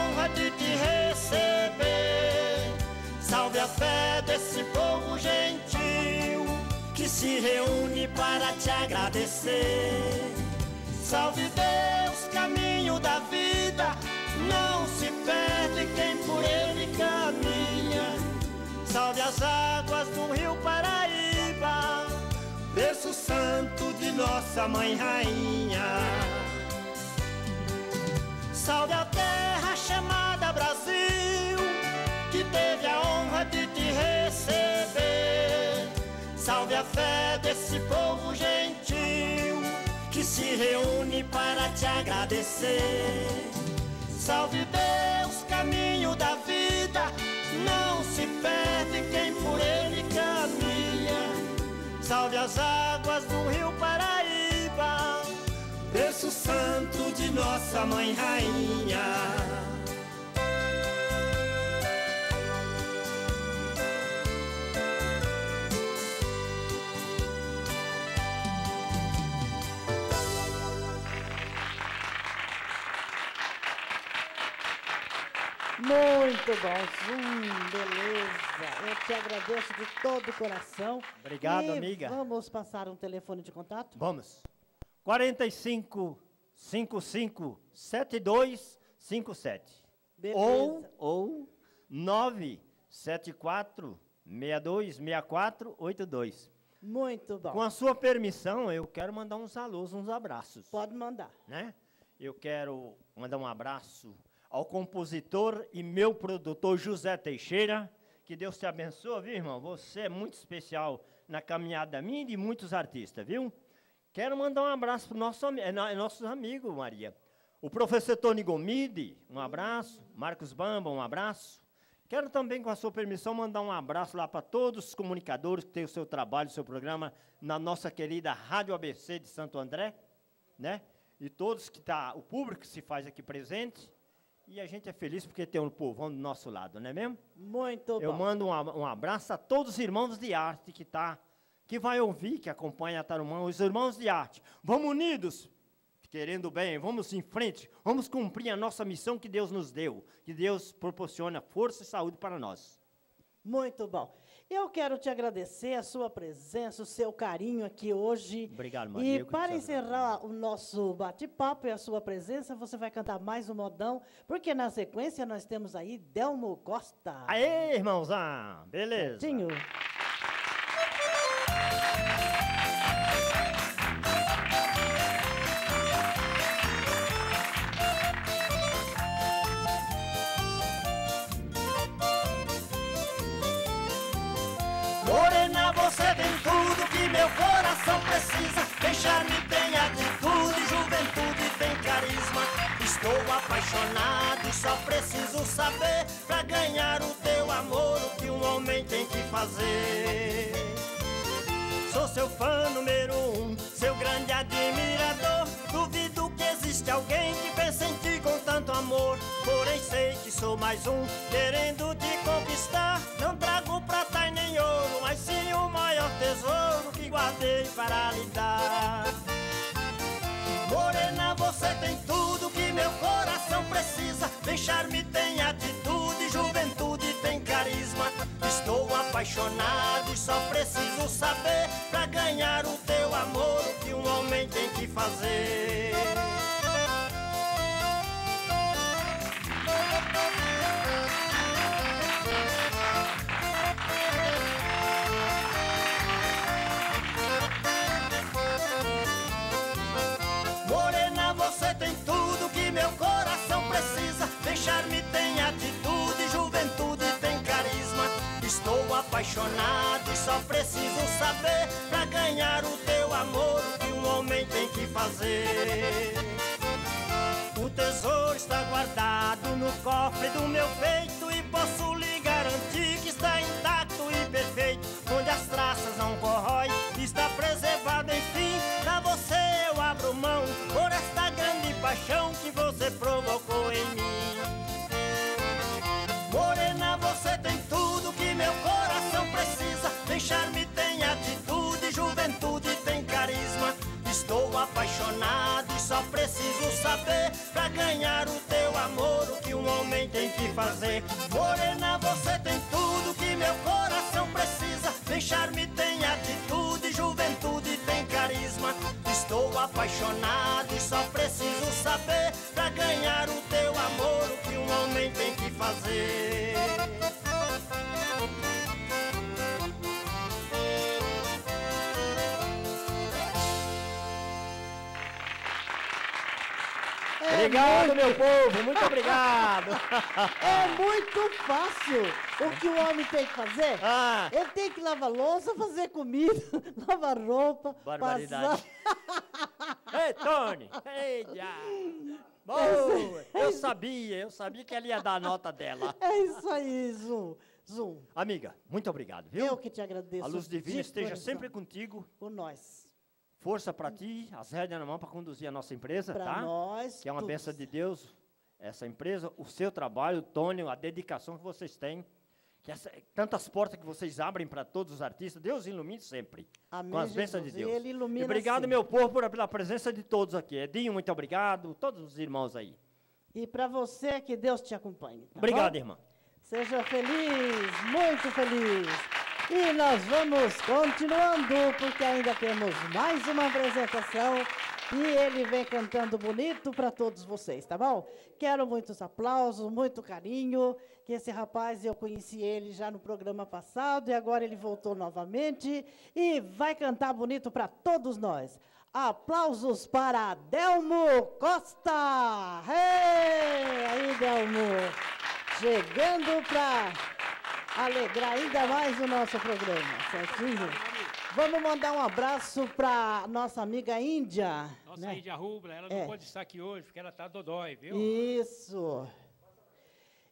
fé desse povo gentil, que se reúne para te agradecer. Salve Deus, caminho da vida, não se perde quem por ele caminha. Salve as águas do rio Paraíba, berço santo de nossa mãe rainha. Salve a terra chamada Brasil, Salve a fé desse povo gentil, que se reúne para te agradecer. Salve Deus, caminho da vida, não se perde quem por ele caminha. Salve as águas do rio Paraíba, berço santo de nossa mãe rainha. Muito bom, Zum, beleza. Eu te agradeço de todo o coração. Obrigado, E amiga. Vamos passar um telefone de contato? Vamos. 45 55 72 57. Beleza. Ou, ou 974 62 64 82. Muito bom. Com a sua permissão, eu quero mandar uns alôs, uns abraços. Pode mandar. né? Eu quero mandar um abraço ao compositor e meu produtor José Teixeira. Que Deus te abençoe, viu, irmão? Você é muito especial na caminhada minha e de muitos artistas, viu? Quero mandar um abraço para nosso, é, é nossos amigos, Maria. O professor Tony Gomide, um abraço. Marcos Bamba, um abraço. Quero também, com a sua permissão, mandar um abraço lá para todos os comunicadores que têm o seu trabalho, o seu programa na nossa querida Rádio ABC de Santo André, né? E todos que tá, o público que se faz aqui presente. E a gente é feliz porque tem um povão do nosso lado, não é mesmo? Muito Eu bom. mando um, a- um abraço a todos os irmãos de arte que tá, que vai ouvir, que acompanha a Tarumã, os irmãos de arte. Vamos unidos, querendo bem, vamos em frente, vamos cumprir a nossa missão que Deus nos deu, que Deus proporciona força e saúde para nós. Muito bom. Eu quero te agradecer a sua presença, o seu carinho aqui hoje. Obrigado, Maria. E para encerrar o nosso bate-papo e a sua presença, você vai cantar mais um modão, porque na sequência nós temos aí Delmo Costa. Aê, irmãozão, beleza. Tinho. Fazer. Sou seu fã número um, seu grande admirador. Duvido que existe alguém que pense em ti com tanto amor. Porém, sei que sou mais um, querendo te conquistar. Não trago prata e nem ouro, mas sim o maior tesouro que guardei para lhe dar. Morena, você tem tudo que meu coração precisa. Tem charme, tem atitude, Estou apaixonado e só preciso saber pra ganhar o teu amor o que um homem tem que fazer. E só preciso saber Pra ganhar o teu amor o que um homem tem que fazer. O tesouro está guardado no cofre do meu peito E posso lhe garantir que está intacto e perfeito Onde as traças não corrói, está preservado enfim Pra você eu abro mão por esta grande paixão que você provocou em mim. Apaixonado e só preciso saber pra ganhar o teu amor o que um homem tem que fazer. Morena, você tem tudo que meu coração precisa. Tem charme, tem atitude, juventude, tem carisma. Estou apaixonado e só preciso saber pra ganhar o teu amor o que um homem tem que fazer. Obrigado, muito- meu povo, muito obrigado. É muito fácil. O que o homem tem que fazer? Ah. Ele tem que lavar louça, fazer comida, lavar roupa, Barbaridade. passar. Ei, Tony! Ei, já. Boa! Eu sabia, eu sabia que ela ia dar a nota dela. É isso aí, Zum. Zum. Amiga, muito obrigado, viu? Eu que te agradeço. A luz divina esteja coração. sempre contigo. com nós. Força pra ti, as rédeas na mão para conduzir a nossa empresa, Pra tá? nós. Que é uma tudo. benção de Deus. Essa empresa, o seu trabalho, o Tony, a dedicação que vocês têm. Que essa- tantas portas que vocês abrem para todos os artistas. Deus ilumine sempre. Amém, com as bênçãos de. Deus. Ele ilumina E obrigado, sempre. meu povo, por- pela presença de todos aqui. Edinho, muito obrigado. Todos os irmãos aí. E para você, que Deus te acompanhe. tá obrigado, bom? irmã. Seja feliz, muito feliz. E nós vamos continuando, porque ainda temos mais uma apresentação. E ele vem cantando bonito para todos vocês, tá bom? Quero muitos aplausos, muito carinho. Que esse rapaz, eu conheci ele já no programa passado e agora ele voltou novamente e vai cantar bonito para todos nós. Aplausos para Delmo Costa! Hey! Aí, Delmo! Chegando para alegrar ainda mais o nosso programa, certinho? Vamos mandar um abraço para nossa amiga Índia. Nossa né? Índia Rubra, ela É. não pode estar aqui hoje, porque ela está dodói, viu? Isso.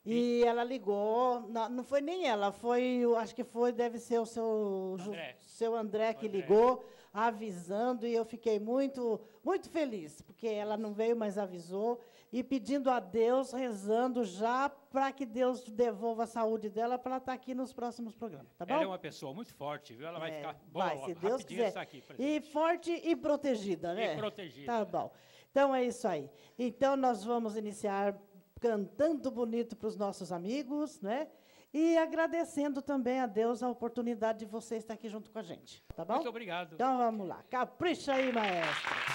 E ela ligou, não, não foi nem ela, foi, acho que foi, deve ser o seu André. seu André que André. ligou, avisando, e eu fiquei muito, muito feliz, porque ela não veio, mas avisou, e pedindo a Deus, rezando já para que Deus devolva a saúde dela para ela estar aqui nos próximos programas, tá bom? Ela é uma pessoa muito forte, viu? Ela vai É, ficar boa, vai, se Deus quiser. aqui. E forte e protegida, né? protegida. Tá bom. Então é isso aí. Então nós vamos iniciar cantando bonito para os nossos amigos, né? E agradecendo também a Deus a oportunidade de você estar aqui junto com a gente, tá bom? Muito obrigado. Então vamos lá. Capricha aí, maestro.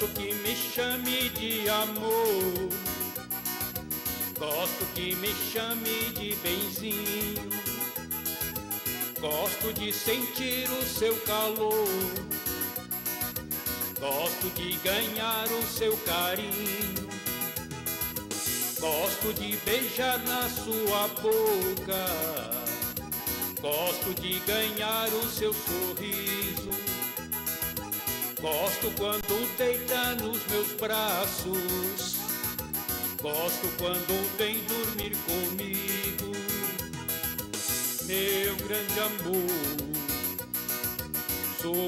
Gosto que me chame de amor. Gosto que me chame de benzinho. Gosto de sentir o seu calor. Gosto de ganhar o seu carinho. Gosto de beijar na sua boca. Gosto de ganhar o seu sorriso. Gosto quando deita nos meus braços. Gosto quando vem dormir comigo. Meu grande amor, sou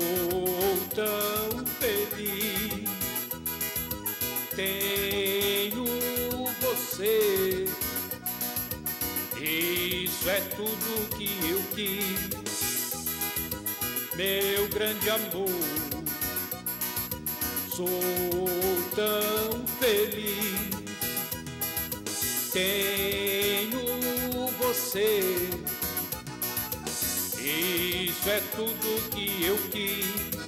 tão feliz. Tenho você. Isso é tudo que eu quis. Meu grande amor. Sou tão feliz, tenho você. Isso é tudo que eu quis.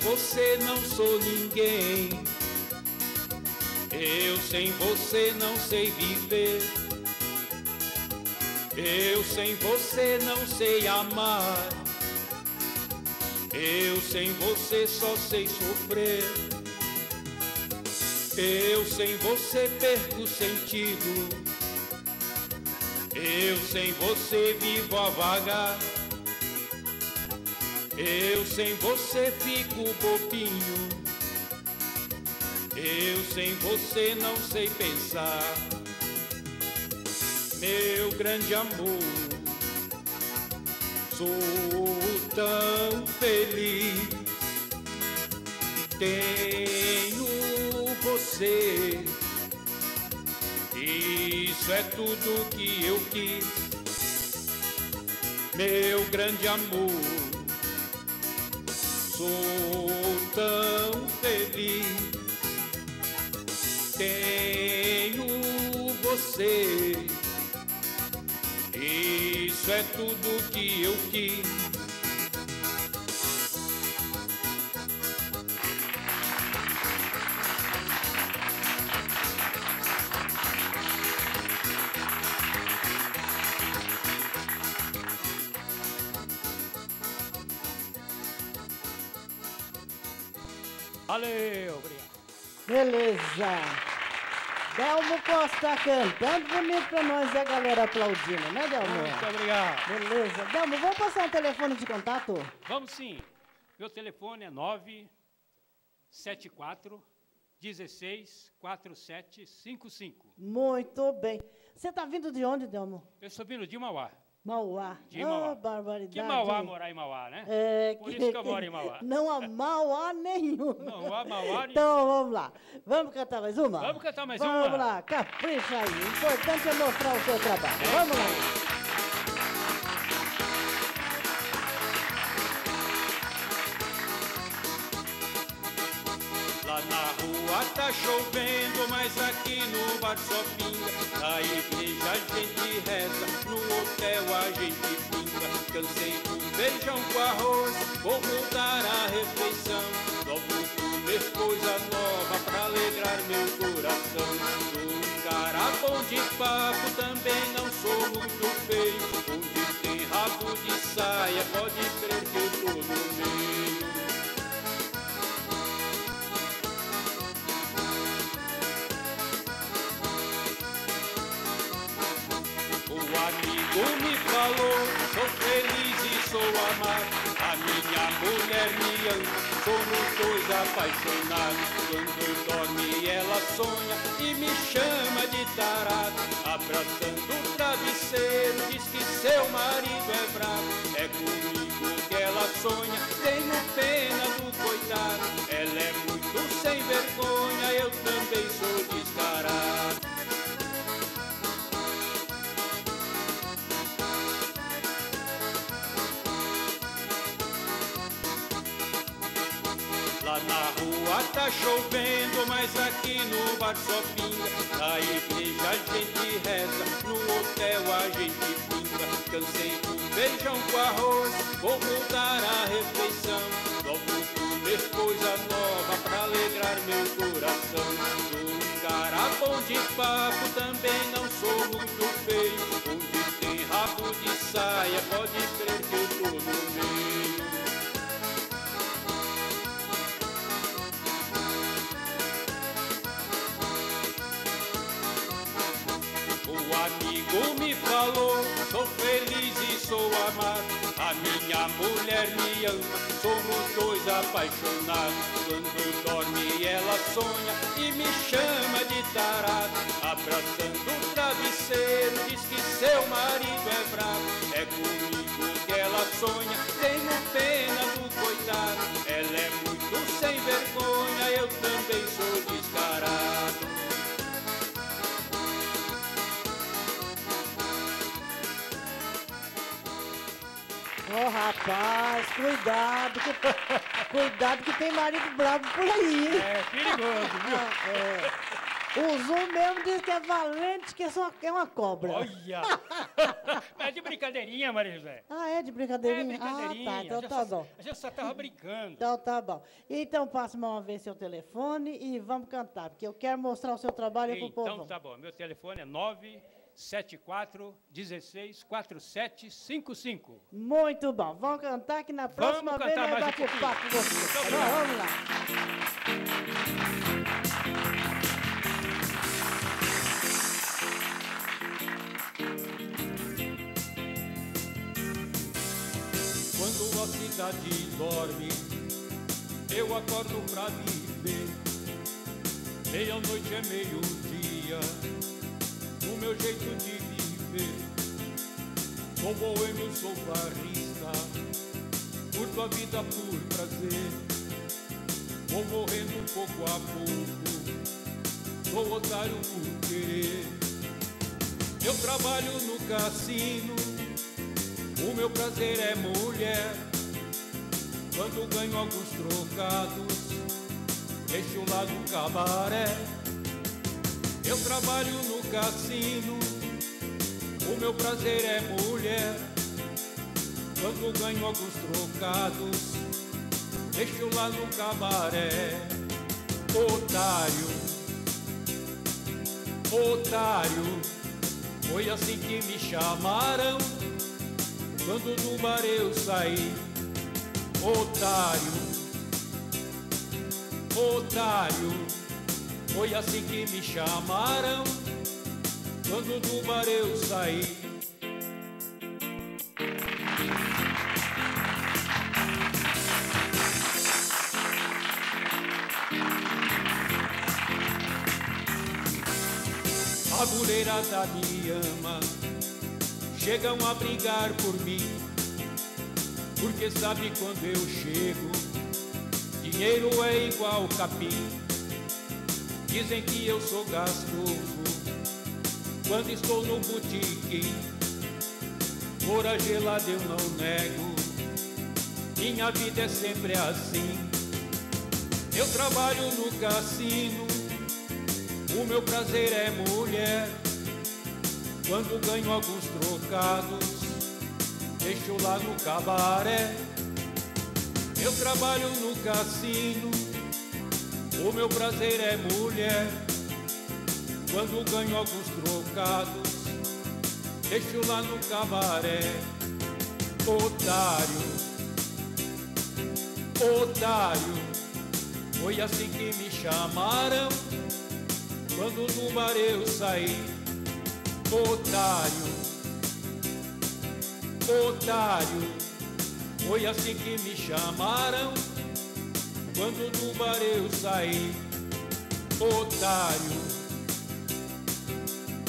Você não sou ninguém. Eu sem você não sei viver. Eu sem você não sei amar. Eu sem você só sei sofrer. Eu sem você perco sentido. Eu sem você vivo a vagar. Eu sem você fico bobinho. Eu sem você não sei pensar. Meu grande amor, sou tão feliz. Tenho você. Isso é tudo que eu quis. Meu grande amor, sou tão feliz. Tenho você. Isso é tudo que eu quis. Valeu, obrigado. Beleza. Delmo Costa cantando bonito pra nós e a galera aplaudindo, né, Delmo? Muito obrigado. Beleza. Delmo, vamos passar um telefone de contato? Vamos sim. Meu telefone é 974 16 4755. Muito bem. Você tá vindo de onde, Delmo? Eu estou vindo de Mauá. Mauá. De Mauá. Ah, barbaridade. Que Mauá morar em Mauá, né? É, Por isso que eu moro em Mauá. Não há Mauá nenhum. Não há Mauá nenhum. Então vamos lá. Vamos cantar mais uma? Vamos cantar mais vamos uma. lá, capricha aí. O importante é mostrar o seu trabalho. Vamos lá. Lá tá chovendo, mas aqui no bar só pinga. Na igreja a gente reza, no hotel a gente pinga. Cansei do beijão com arroz, vou mudar a refeição. Logo comer coisa nova pra alegrar meu coração. Sou um cara bom de papo, também não sou muito feio. Onde tem rabo de saia, pode crer que eu tô no meio. Sou amado. A minha mulher me ama, somos dois apaixonados. Quando dorme ela sonha e me chama de tarado. Abraçando o travesseiro, diz que seu marido é bravo. É comigo que ela sonha, tá chovendo, mas aqui no bar só pinga. Na igreja a gente reza, no hotel a gente pinga. Cansei do beijão com arroz, vou mudar a refeição. Logo comer coisa nova pra alegrar meu coração. Sou um cara bom de papo, também não sou muito feio. Onde tem rabo de saia, pode crer amado. A minha mulher me ama, somos dois apaixonados. Quando dorme ela sonha e me chama de tarado. Abraçando o travesseiro, rapaz, cuidado. Que, cuidado que tem marido bravo por aí. É perigoso, viu? Ah, é. O Zoom mesmo diz que é valente, que é, só, é uma cobra. Olha! é de brincadeirinha, Maria José. Ah, é de É brincadeirinha? brincadeirinha. Ah, tá, então a gente tá só- bom. A gente só tava brincando. Então tá bom. Então passe uma vez seu telefone e vamos cantar, porque eu quero mostrar o seu trabalho pro povo. Então tá bom. Meu telefone é 974 16 4755. Muito bom. Vamos cantar que na próxima vez cantar nós mais um papo com você. Obrigado. Vamos lá. Quando a cidade dorme, eu acordo pra viver. Meia-noite é meio-dia, meu jeito de viver. Sou boêmio, sou barrista, curto a vida por prazer. Vou morrendo pouco a pouco, sou otário por querer. Eu trabalho no cassino. O meu prazer é mulher. Quando ganho alguns trocados, deixo lá do cabaré. Eu trabalho no cassino. O meu prazer é mulher. Quando ganho alguns trocados, deixo lá no cabaré. Otário, otário, foi assim que me chamaram. Quando do bar eu saí, otário, otário, foi assim que me chamaram. Quando do bar eu saí. A mulherada me ama, chegam a brigar por mim, porque sabe quando eu chego, dinheiro é igual capim. Dizem que eu sou gastoso quando estou no botiquim. Fora gelada eu não nego, minha vida é sempre assim. Eu trabalho no cassino, o meu prazer é mulher. Quando ganho alguns trocados, deixo lá no cabaré. Eu trabalho no cassino, o meu prazer é mulher. Quando ganho alguns trocados, deixo lá no cabaré. Otário, otário, foi assim que me chamaram. Quando do bar eu saí, otário, otário, foi assim que me chamaram. Quando do bar eu saí, otário,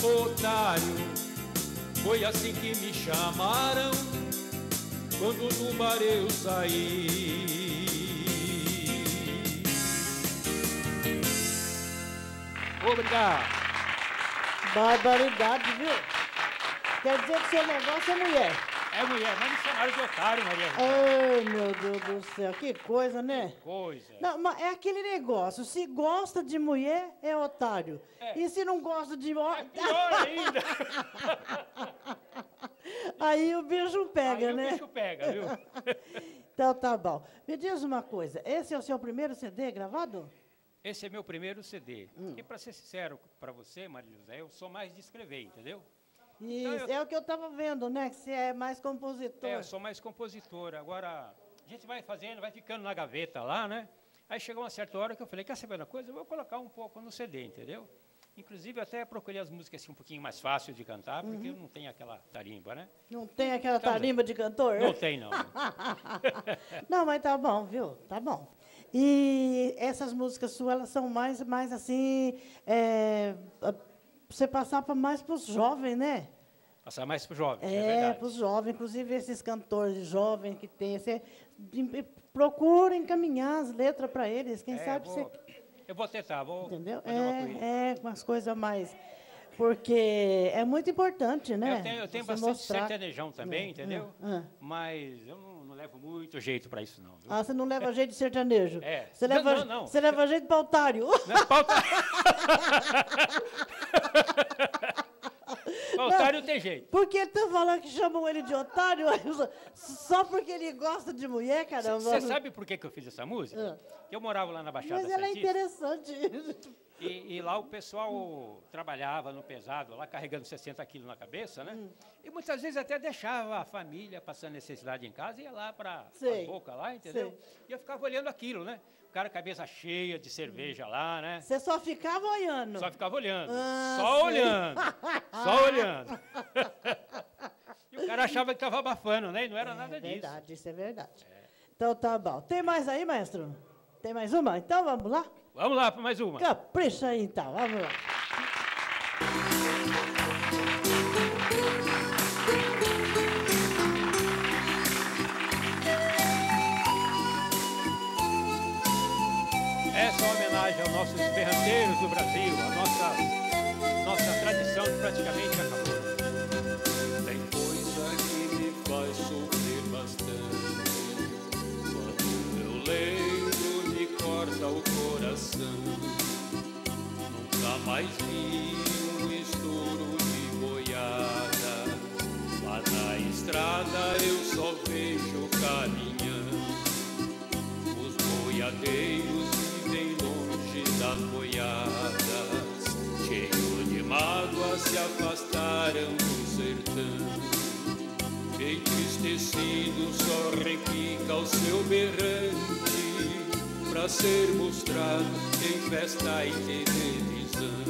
otário, foi assim que me chamaram. Quando do bar eu saí. Obrigado. Barbaridade, viu? Quer dizer que seu negócio é mulher. É mulher, mas me chamaram de otário, Maria José. Ai, meu Deus do céu, que coisa, né? Coisa. Não, mas é aquele negócio, se gosta de mulher, é otário. E se não gosta de homem... Pior ainda. Aí o bicho pega, Aí o né? bicho pega, viu? Então tá bom. Me diz uma coisa, esse é o seu primeiro CD gravado? Esse é meu primeiro CD. E para ser sincero para você, Maria José, eu sou mais de escrever, entendeu? Isso, eu- é o que eu tava vendo, né? Que você é mais compositor. É, eu sou mais compositor. Agora, a gente vai fazendo, vai ficando na gaveta lá, né? Aí chegou uma certa hora que eu falei, quer saber uma coisa? Eu vou colocar um pouco no CD, entendeu? Inclusive, até procurei as músicas assim, um pouquinho mais fáceis de cantar, porque Uhum. não tem aquela tarimba, né? Não tem aquela Então, tarimba de cantor? Não tem, não. Não, mas tá bom, viu? Tá bom. E essas músicas suas, elas são mais, mais assim, é, você passar pra mais para os jovens, né? Passar mais pro jovem, é, É, verdade. para os jovens, inclusive esses cantores jovens que tem, você procura encaminhar as letras para eles, quem É, sabe vou- você Eu vou tentar, vou Entendeu? fazer uma. É, é, umas coisas mais. Porque é muito importante, né? Eu tenho, eu tenho bastante mostrar- sertanejão também, É, entendeu? é, é. Mas eu não, não levo muito jeito para isso, não. viu? Ah, você não leva jeito de sertanejo. É. Você Não, leva, não, não. Você leva jeito para otário. Não é Otário tem jeito. Porque ele tá falando que chamam ele de otário só porque ele gosta de mulher, caramba. Você sabe por que, que eu fiz essa música? Eu morava lá na Baixada Mas ela é Santista. interessante. E, e lá o pessoal trabalhava no pesado, lá carregando 60 quilos na cabeça, né? Hum. E muitas vezes até deixava a família passando necessidade em casa e ia lá para a boca lá, entendeu? sei. E eu ficava olhando aquilo, né? O cara cabeça cheia de cerveja lá, né? Você só ficava olhando. Só ficava olhando. Ah, só sei. olhando. Só olhando. e o cara achava que estava abafando, né? E não era nada É disso. verdade, isso é verdade. Então tá bom. Tem mais aí, maestro? Tem mais uma? Então vamos lá? Vamos lá para mais uma. Capricha aí então, vamos lá. Praticamente acabou. Tem coisa que me faz sofrer bastante. Quando eu lembro, me corta o coração. Nunca mais vi um estouro de boiada. Lá na estrada eu só vejo caminhão. Os boiadeiros se afastaram do sertão. Entristecido só repica o seu berrante pra ser mostrado em festa e televisão.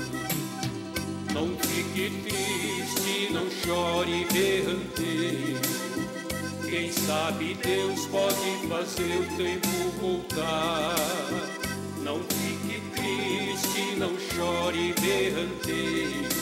Não fique triste, não chore berranteiro. Quem sabe Deus pode fazer o tempo voltar. Não fique triste, não chore berranteiro.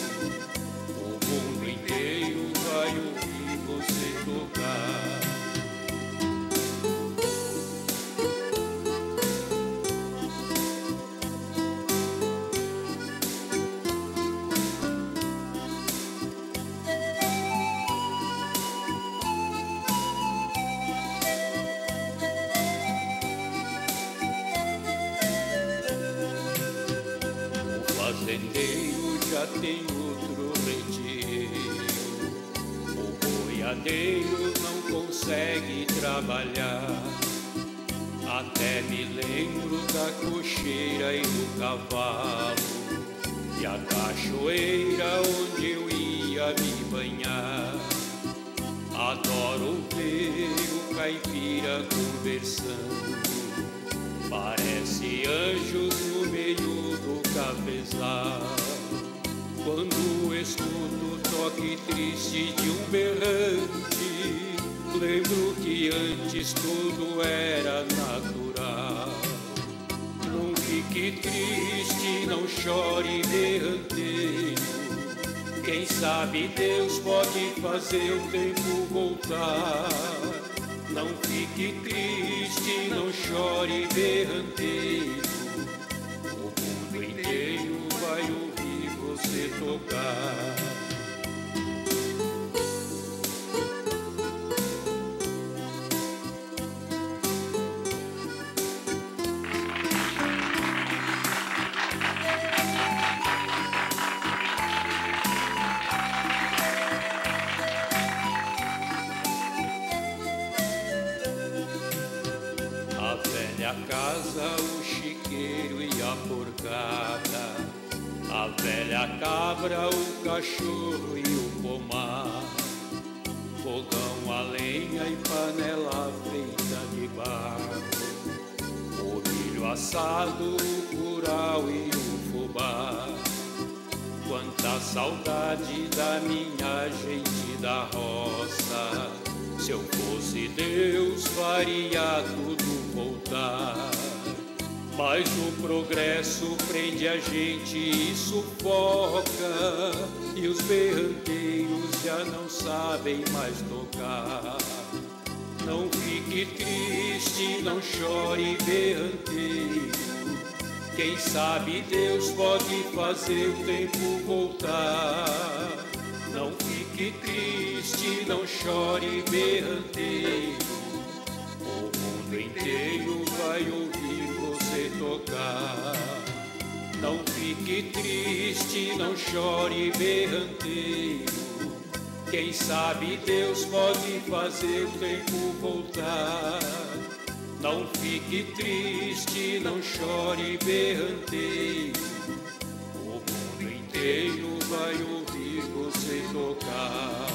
Triste, não chore berranteiro. O mundo inteiro vai ouvir você tocar.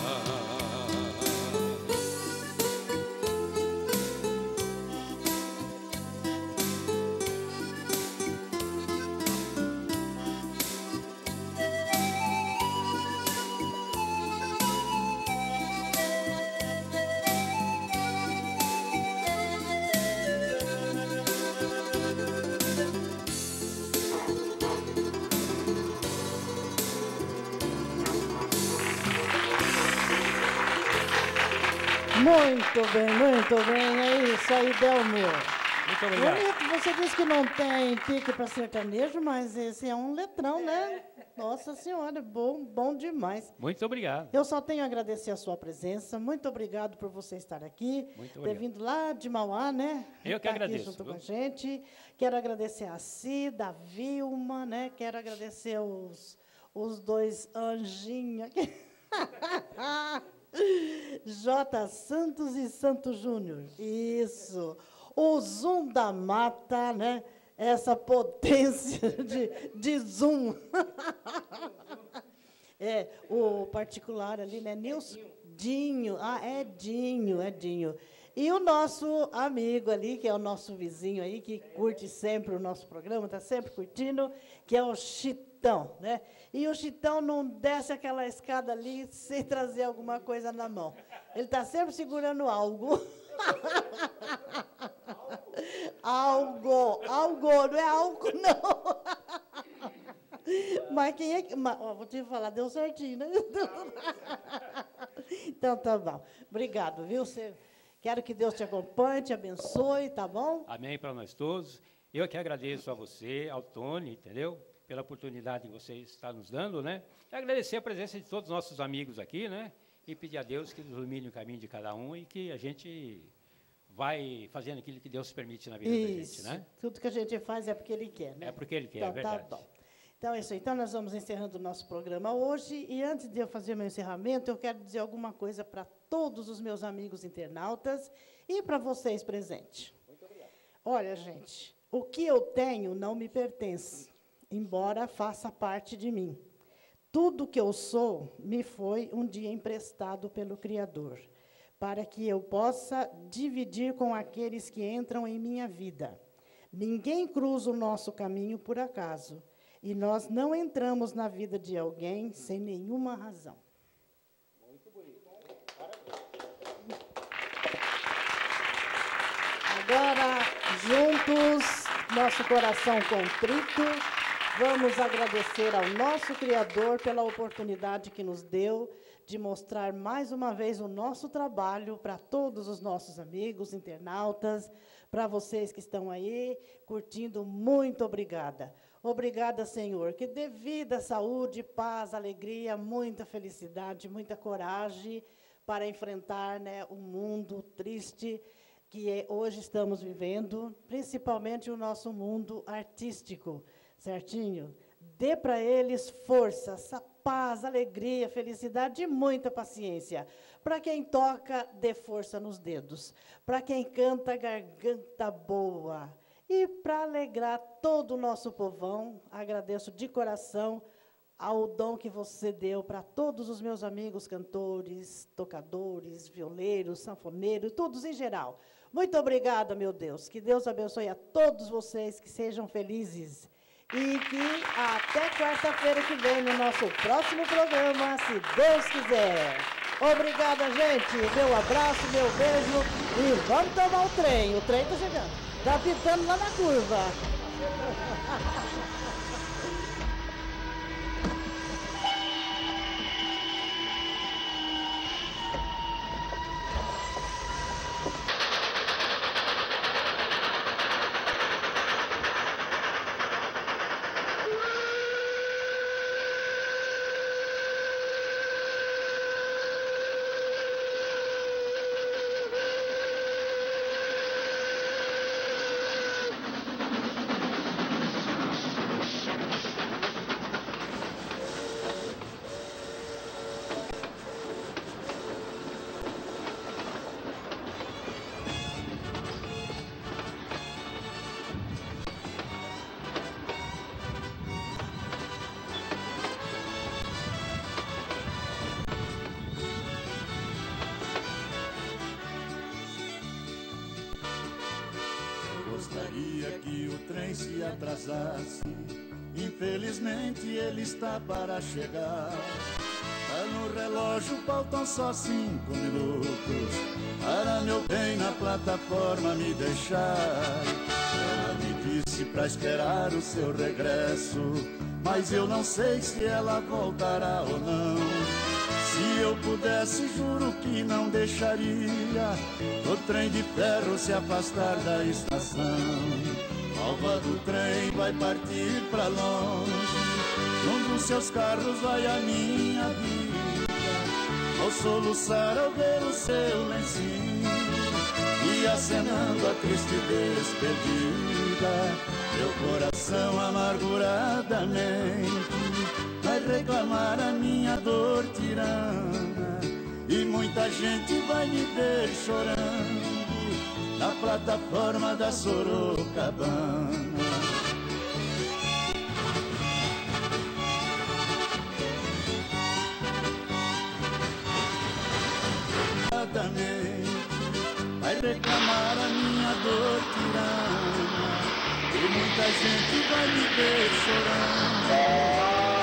Bem, muito bem. É isso aí, Delmir. Muito obrigado. Bonito, você disse que não tem pique para sertanejo, mas esse é um letrão, né? Nossa Senhora, bom, bom demais. Muito obrigado. Eu só tenho a agradecer a sua presença. Muito obrigado por você estar aqui. Muito Ter obrigado. vindo lá de Mauá, né? Eu que Tá aqui agradeço, junto viu? com a gente. Quero agradecer a Cida, a Vilma, né? Quero agradecer os, os dois anjinhos aqui. J. Santos e Santos Júnior. Isso. O Zoom da Mata, né? Essa potência de, de Zoom. É, o particular ali, né? Nilson Dinho. Ah, é Dinho, é Dinho. E o nosso amigo ali, que é o nosso vizinho aí, que curte sempre o nosso programa, está sempre curtindo, que é o Chitão, né? E o Chitão não desce aquela escada ali sem trazer alguma coisa na mão. Ele está sempre segurando algo. algo, algo, não é algo, não. Mas quem é que. Mas, ó, vou te falar, deu certinho, né? Então tá bom. Obrigado, viu? Você, quero que Deus te acompanhe, te abençoe, tá bom? Amém para nós todos. Eu que agradeço a você, ao Tony, entendeu? Pela oportunidade que você está nos dando, né? E agradecer a presença de todos os nossos amigos aqui, né? E pedir a Deus que nos ilumine o caminho de cada um e que a gente vai fazendo aquilo que Deus permite na vida da gente, Isso. né? Tudo que a gente faz é porque Ele quer, né? É porque Ele quer, então, é verdade. Tá bom. Então é isso. Então nós vamos encerrando o nosso programa hoje. E antes de eu fazer meu encerramento, eu quero dizer alguma coisa para todos os meus amigos internautas e para vocês presentes. Olha, gente, o que eu tenho não me pertence, embora faça parte de mim. Tudo que eu sou me foi um dia emprestado pelo Criador, para que eu possa dividir com aqueles que entram em minha vida. Ninguém cruza o nosso caminho por acaso, e nós não entramos na vida de alguém sem nenhuma razão. Agora, juntos, nosso coração contrito, vamos agradecer ao nosso Criador pela oportunidade que nos deu de mostrar mais uma vez o nosso trabalho para todos os nossos amigos internautas, para vocês que estão aí curtindo, muito obrigada. Obrigada, Senhor, que dê vida, saúde, paz, alegria, muita felicidade, muita coragem para enfrentar né, o mundo triste que é- hoje estamos vivendo, principalmente o nosso mundo artístico, certinho? Dê para eles força, paz, alegria, felicidade e muita paciência. Para quem toca, dê força nos dedos. Para quem canta, garganta boa. E para alegrar todo o nosso povão, agradeço de coração ao dom que você deu para todos os meus amigos cantores, tocadores, violeiros, sanfoneiros, todos em geral. Muito obrigada, meu Deus. Que Deus abençoe a todos vocês, que sejam felizes. E que até quarta-feira que vem, no nosso próximo programa, se Deus quiser. Obrigada, gente. Meu abraço, meu beijo. E vamos tomar o trem. O trem está chegando. Está pitando lá na curva. Está para chegar. Tá no relógio, faltam só cinco minutos para meu bem na plataforma me deixar. Ela me disse pra esperar o seu regresso, mas eu não sei se ela voltará ou não. Se eu pudesse, juro que não deixaria o trem de ferro se afastar da estação. Alva do trem vai partir pra longe, seus carros vai a minha vida. Ao soluçar ao ver o seu lencinho e acenando a triste despedida, meu coração amarguradamente vai reclamar a minha dor tirana e muita gente vai me ver chorando na plataforma da Sorocabana. Vai reclamar a minha dor tirana E muita gente vai me ver chorando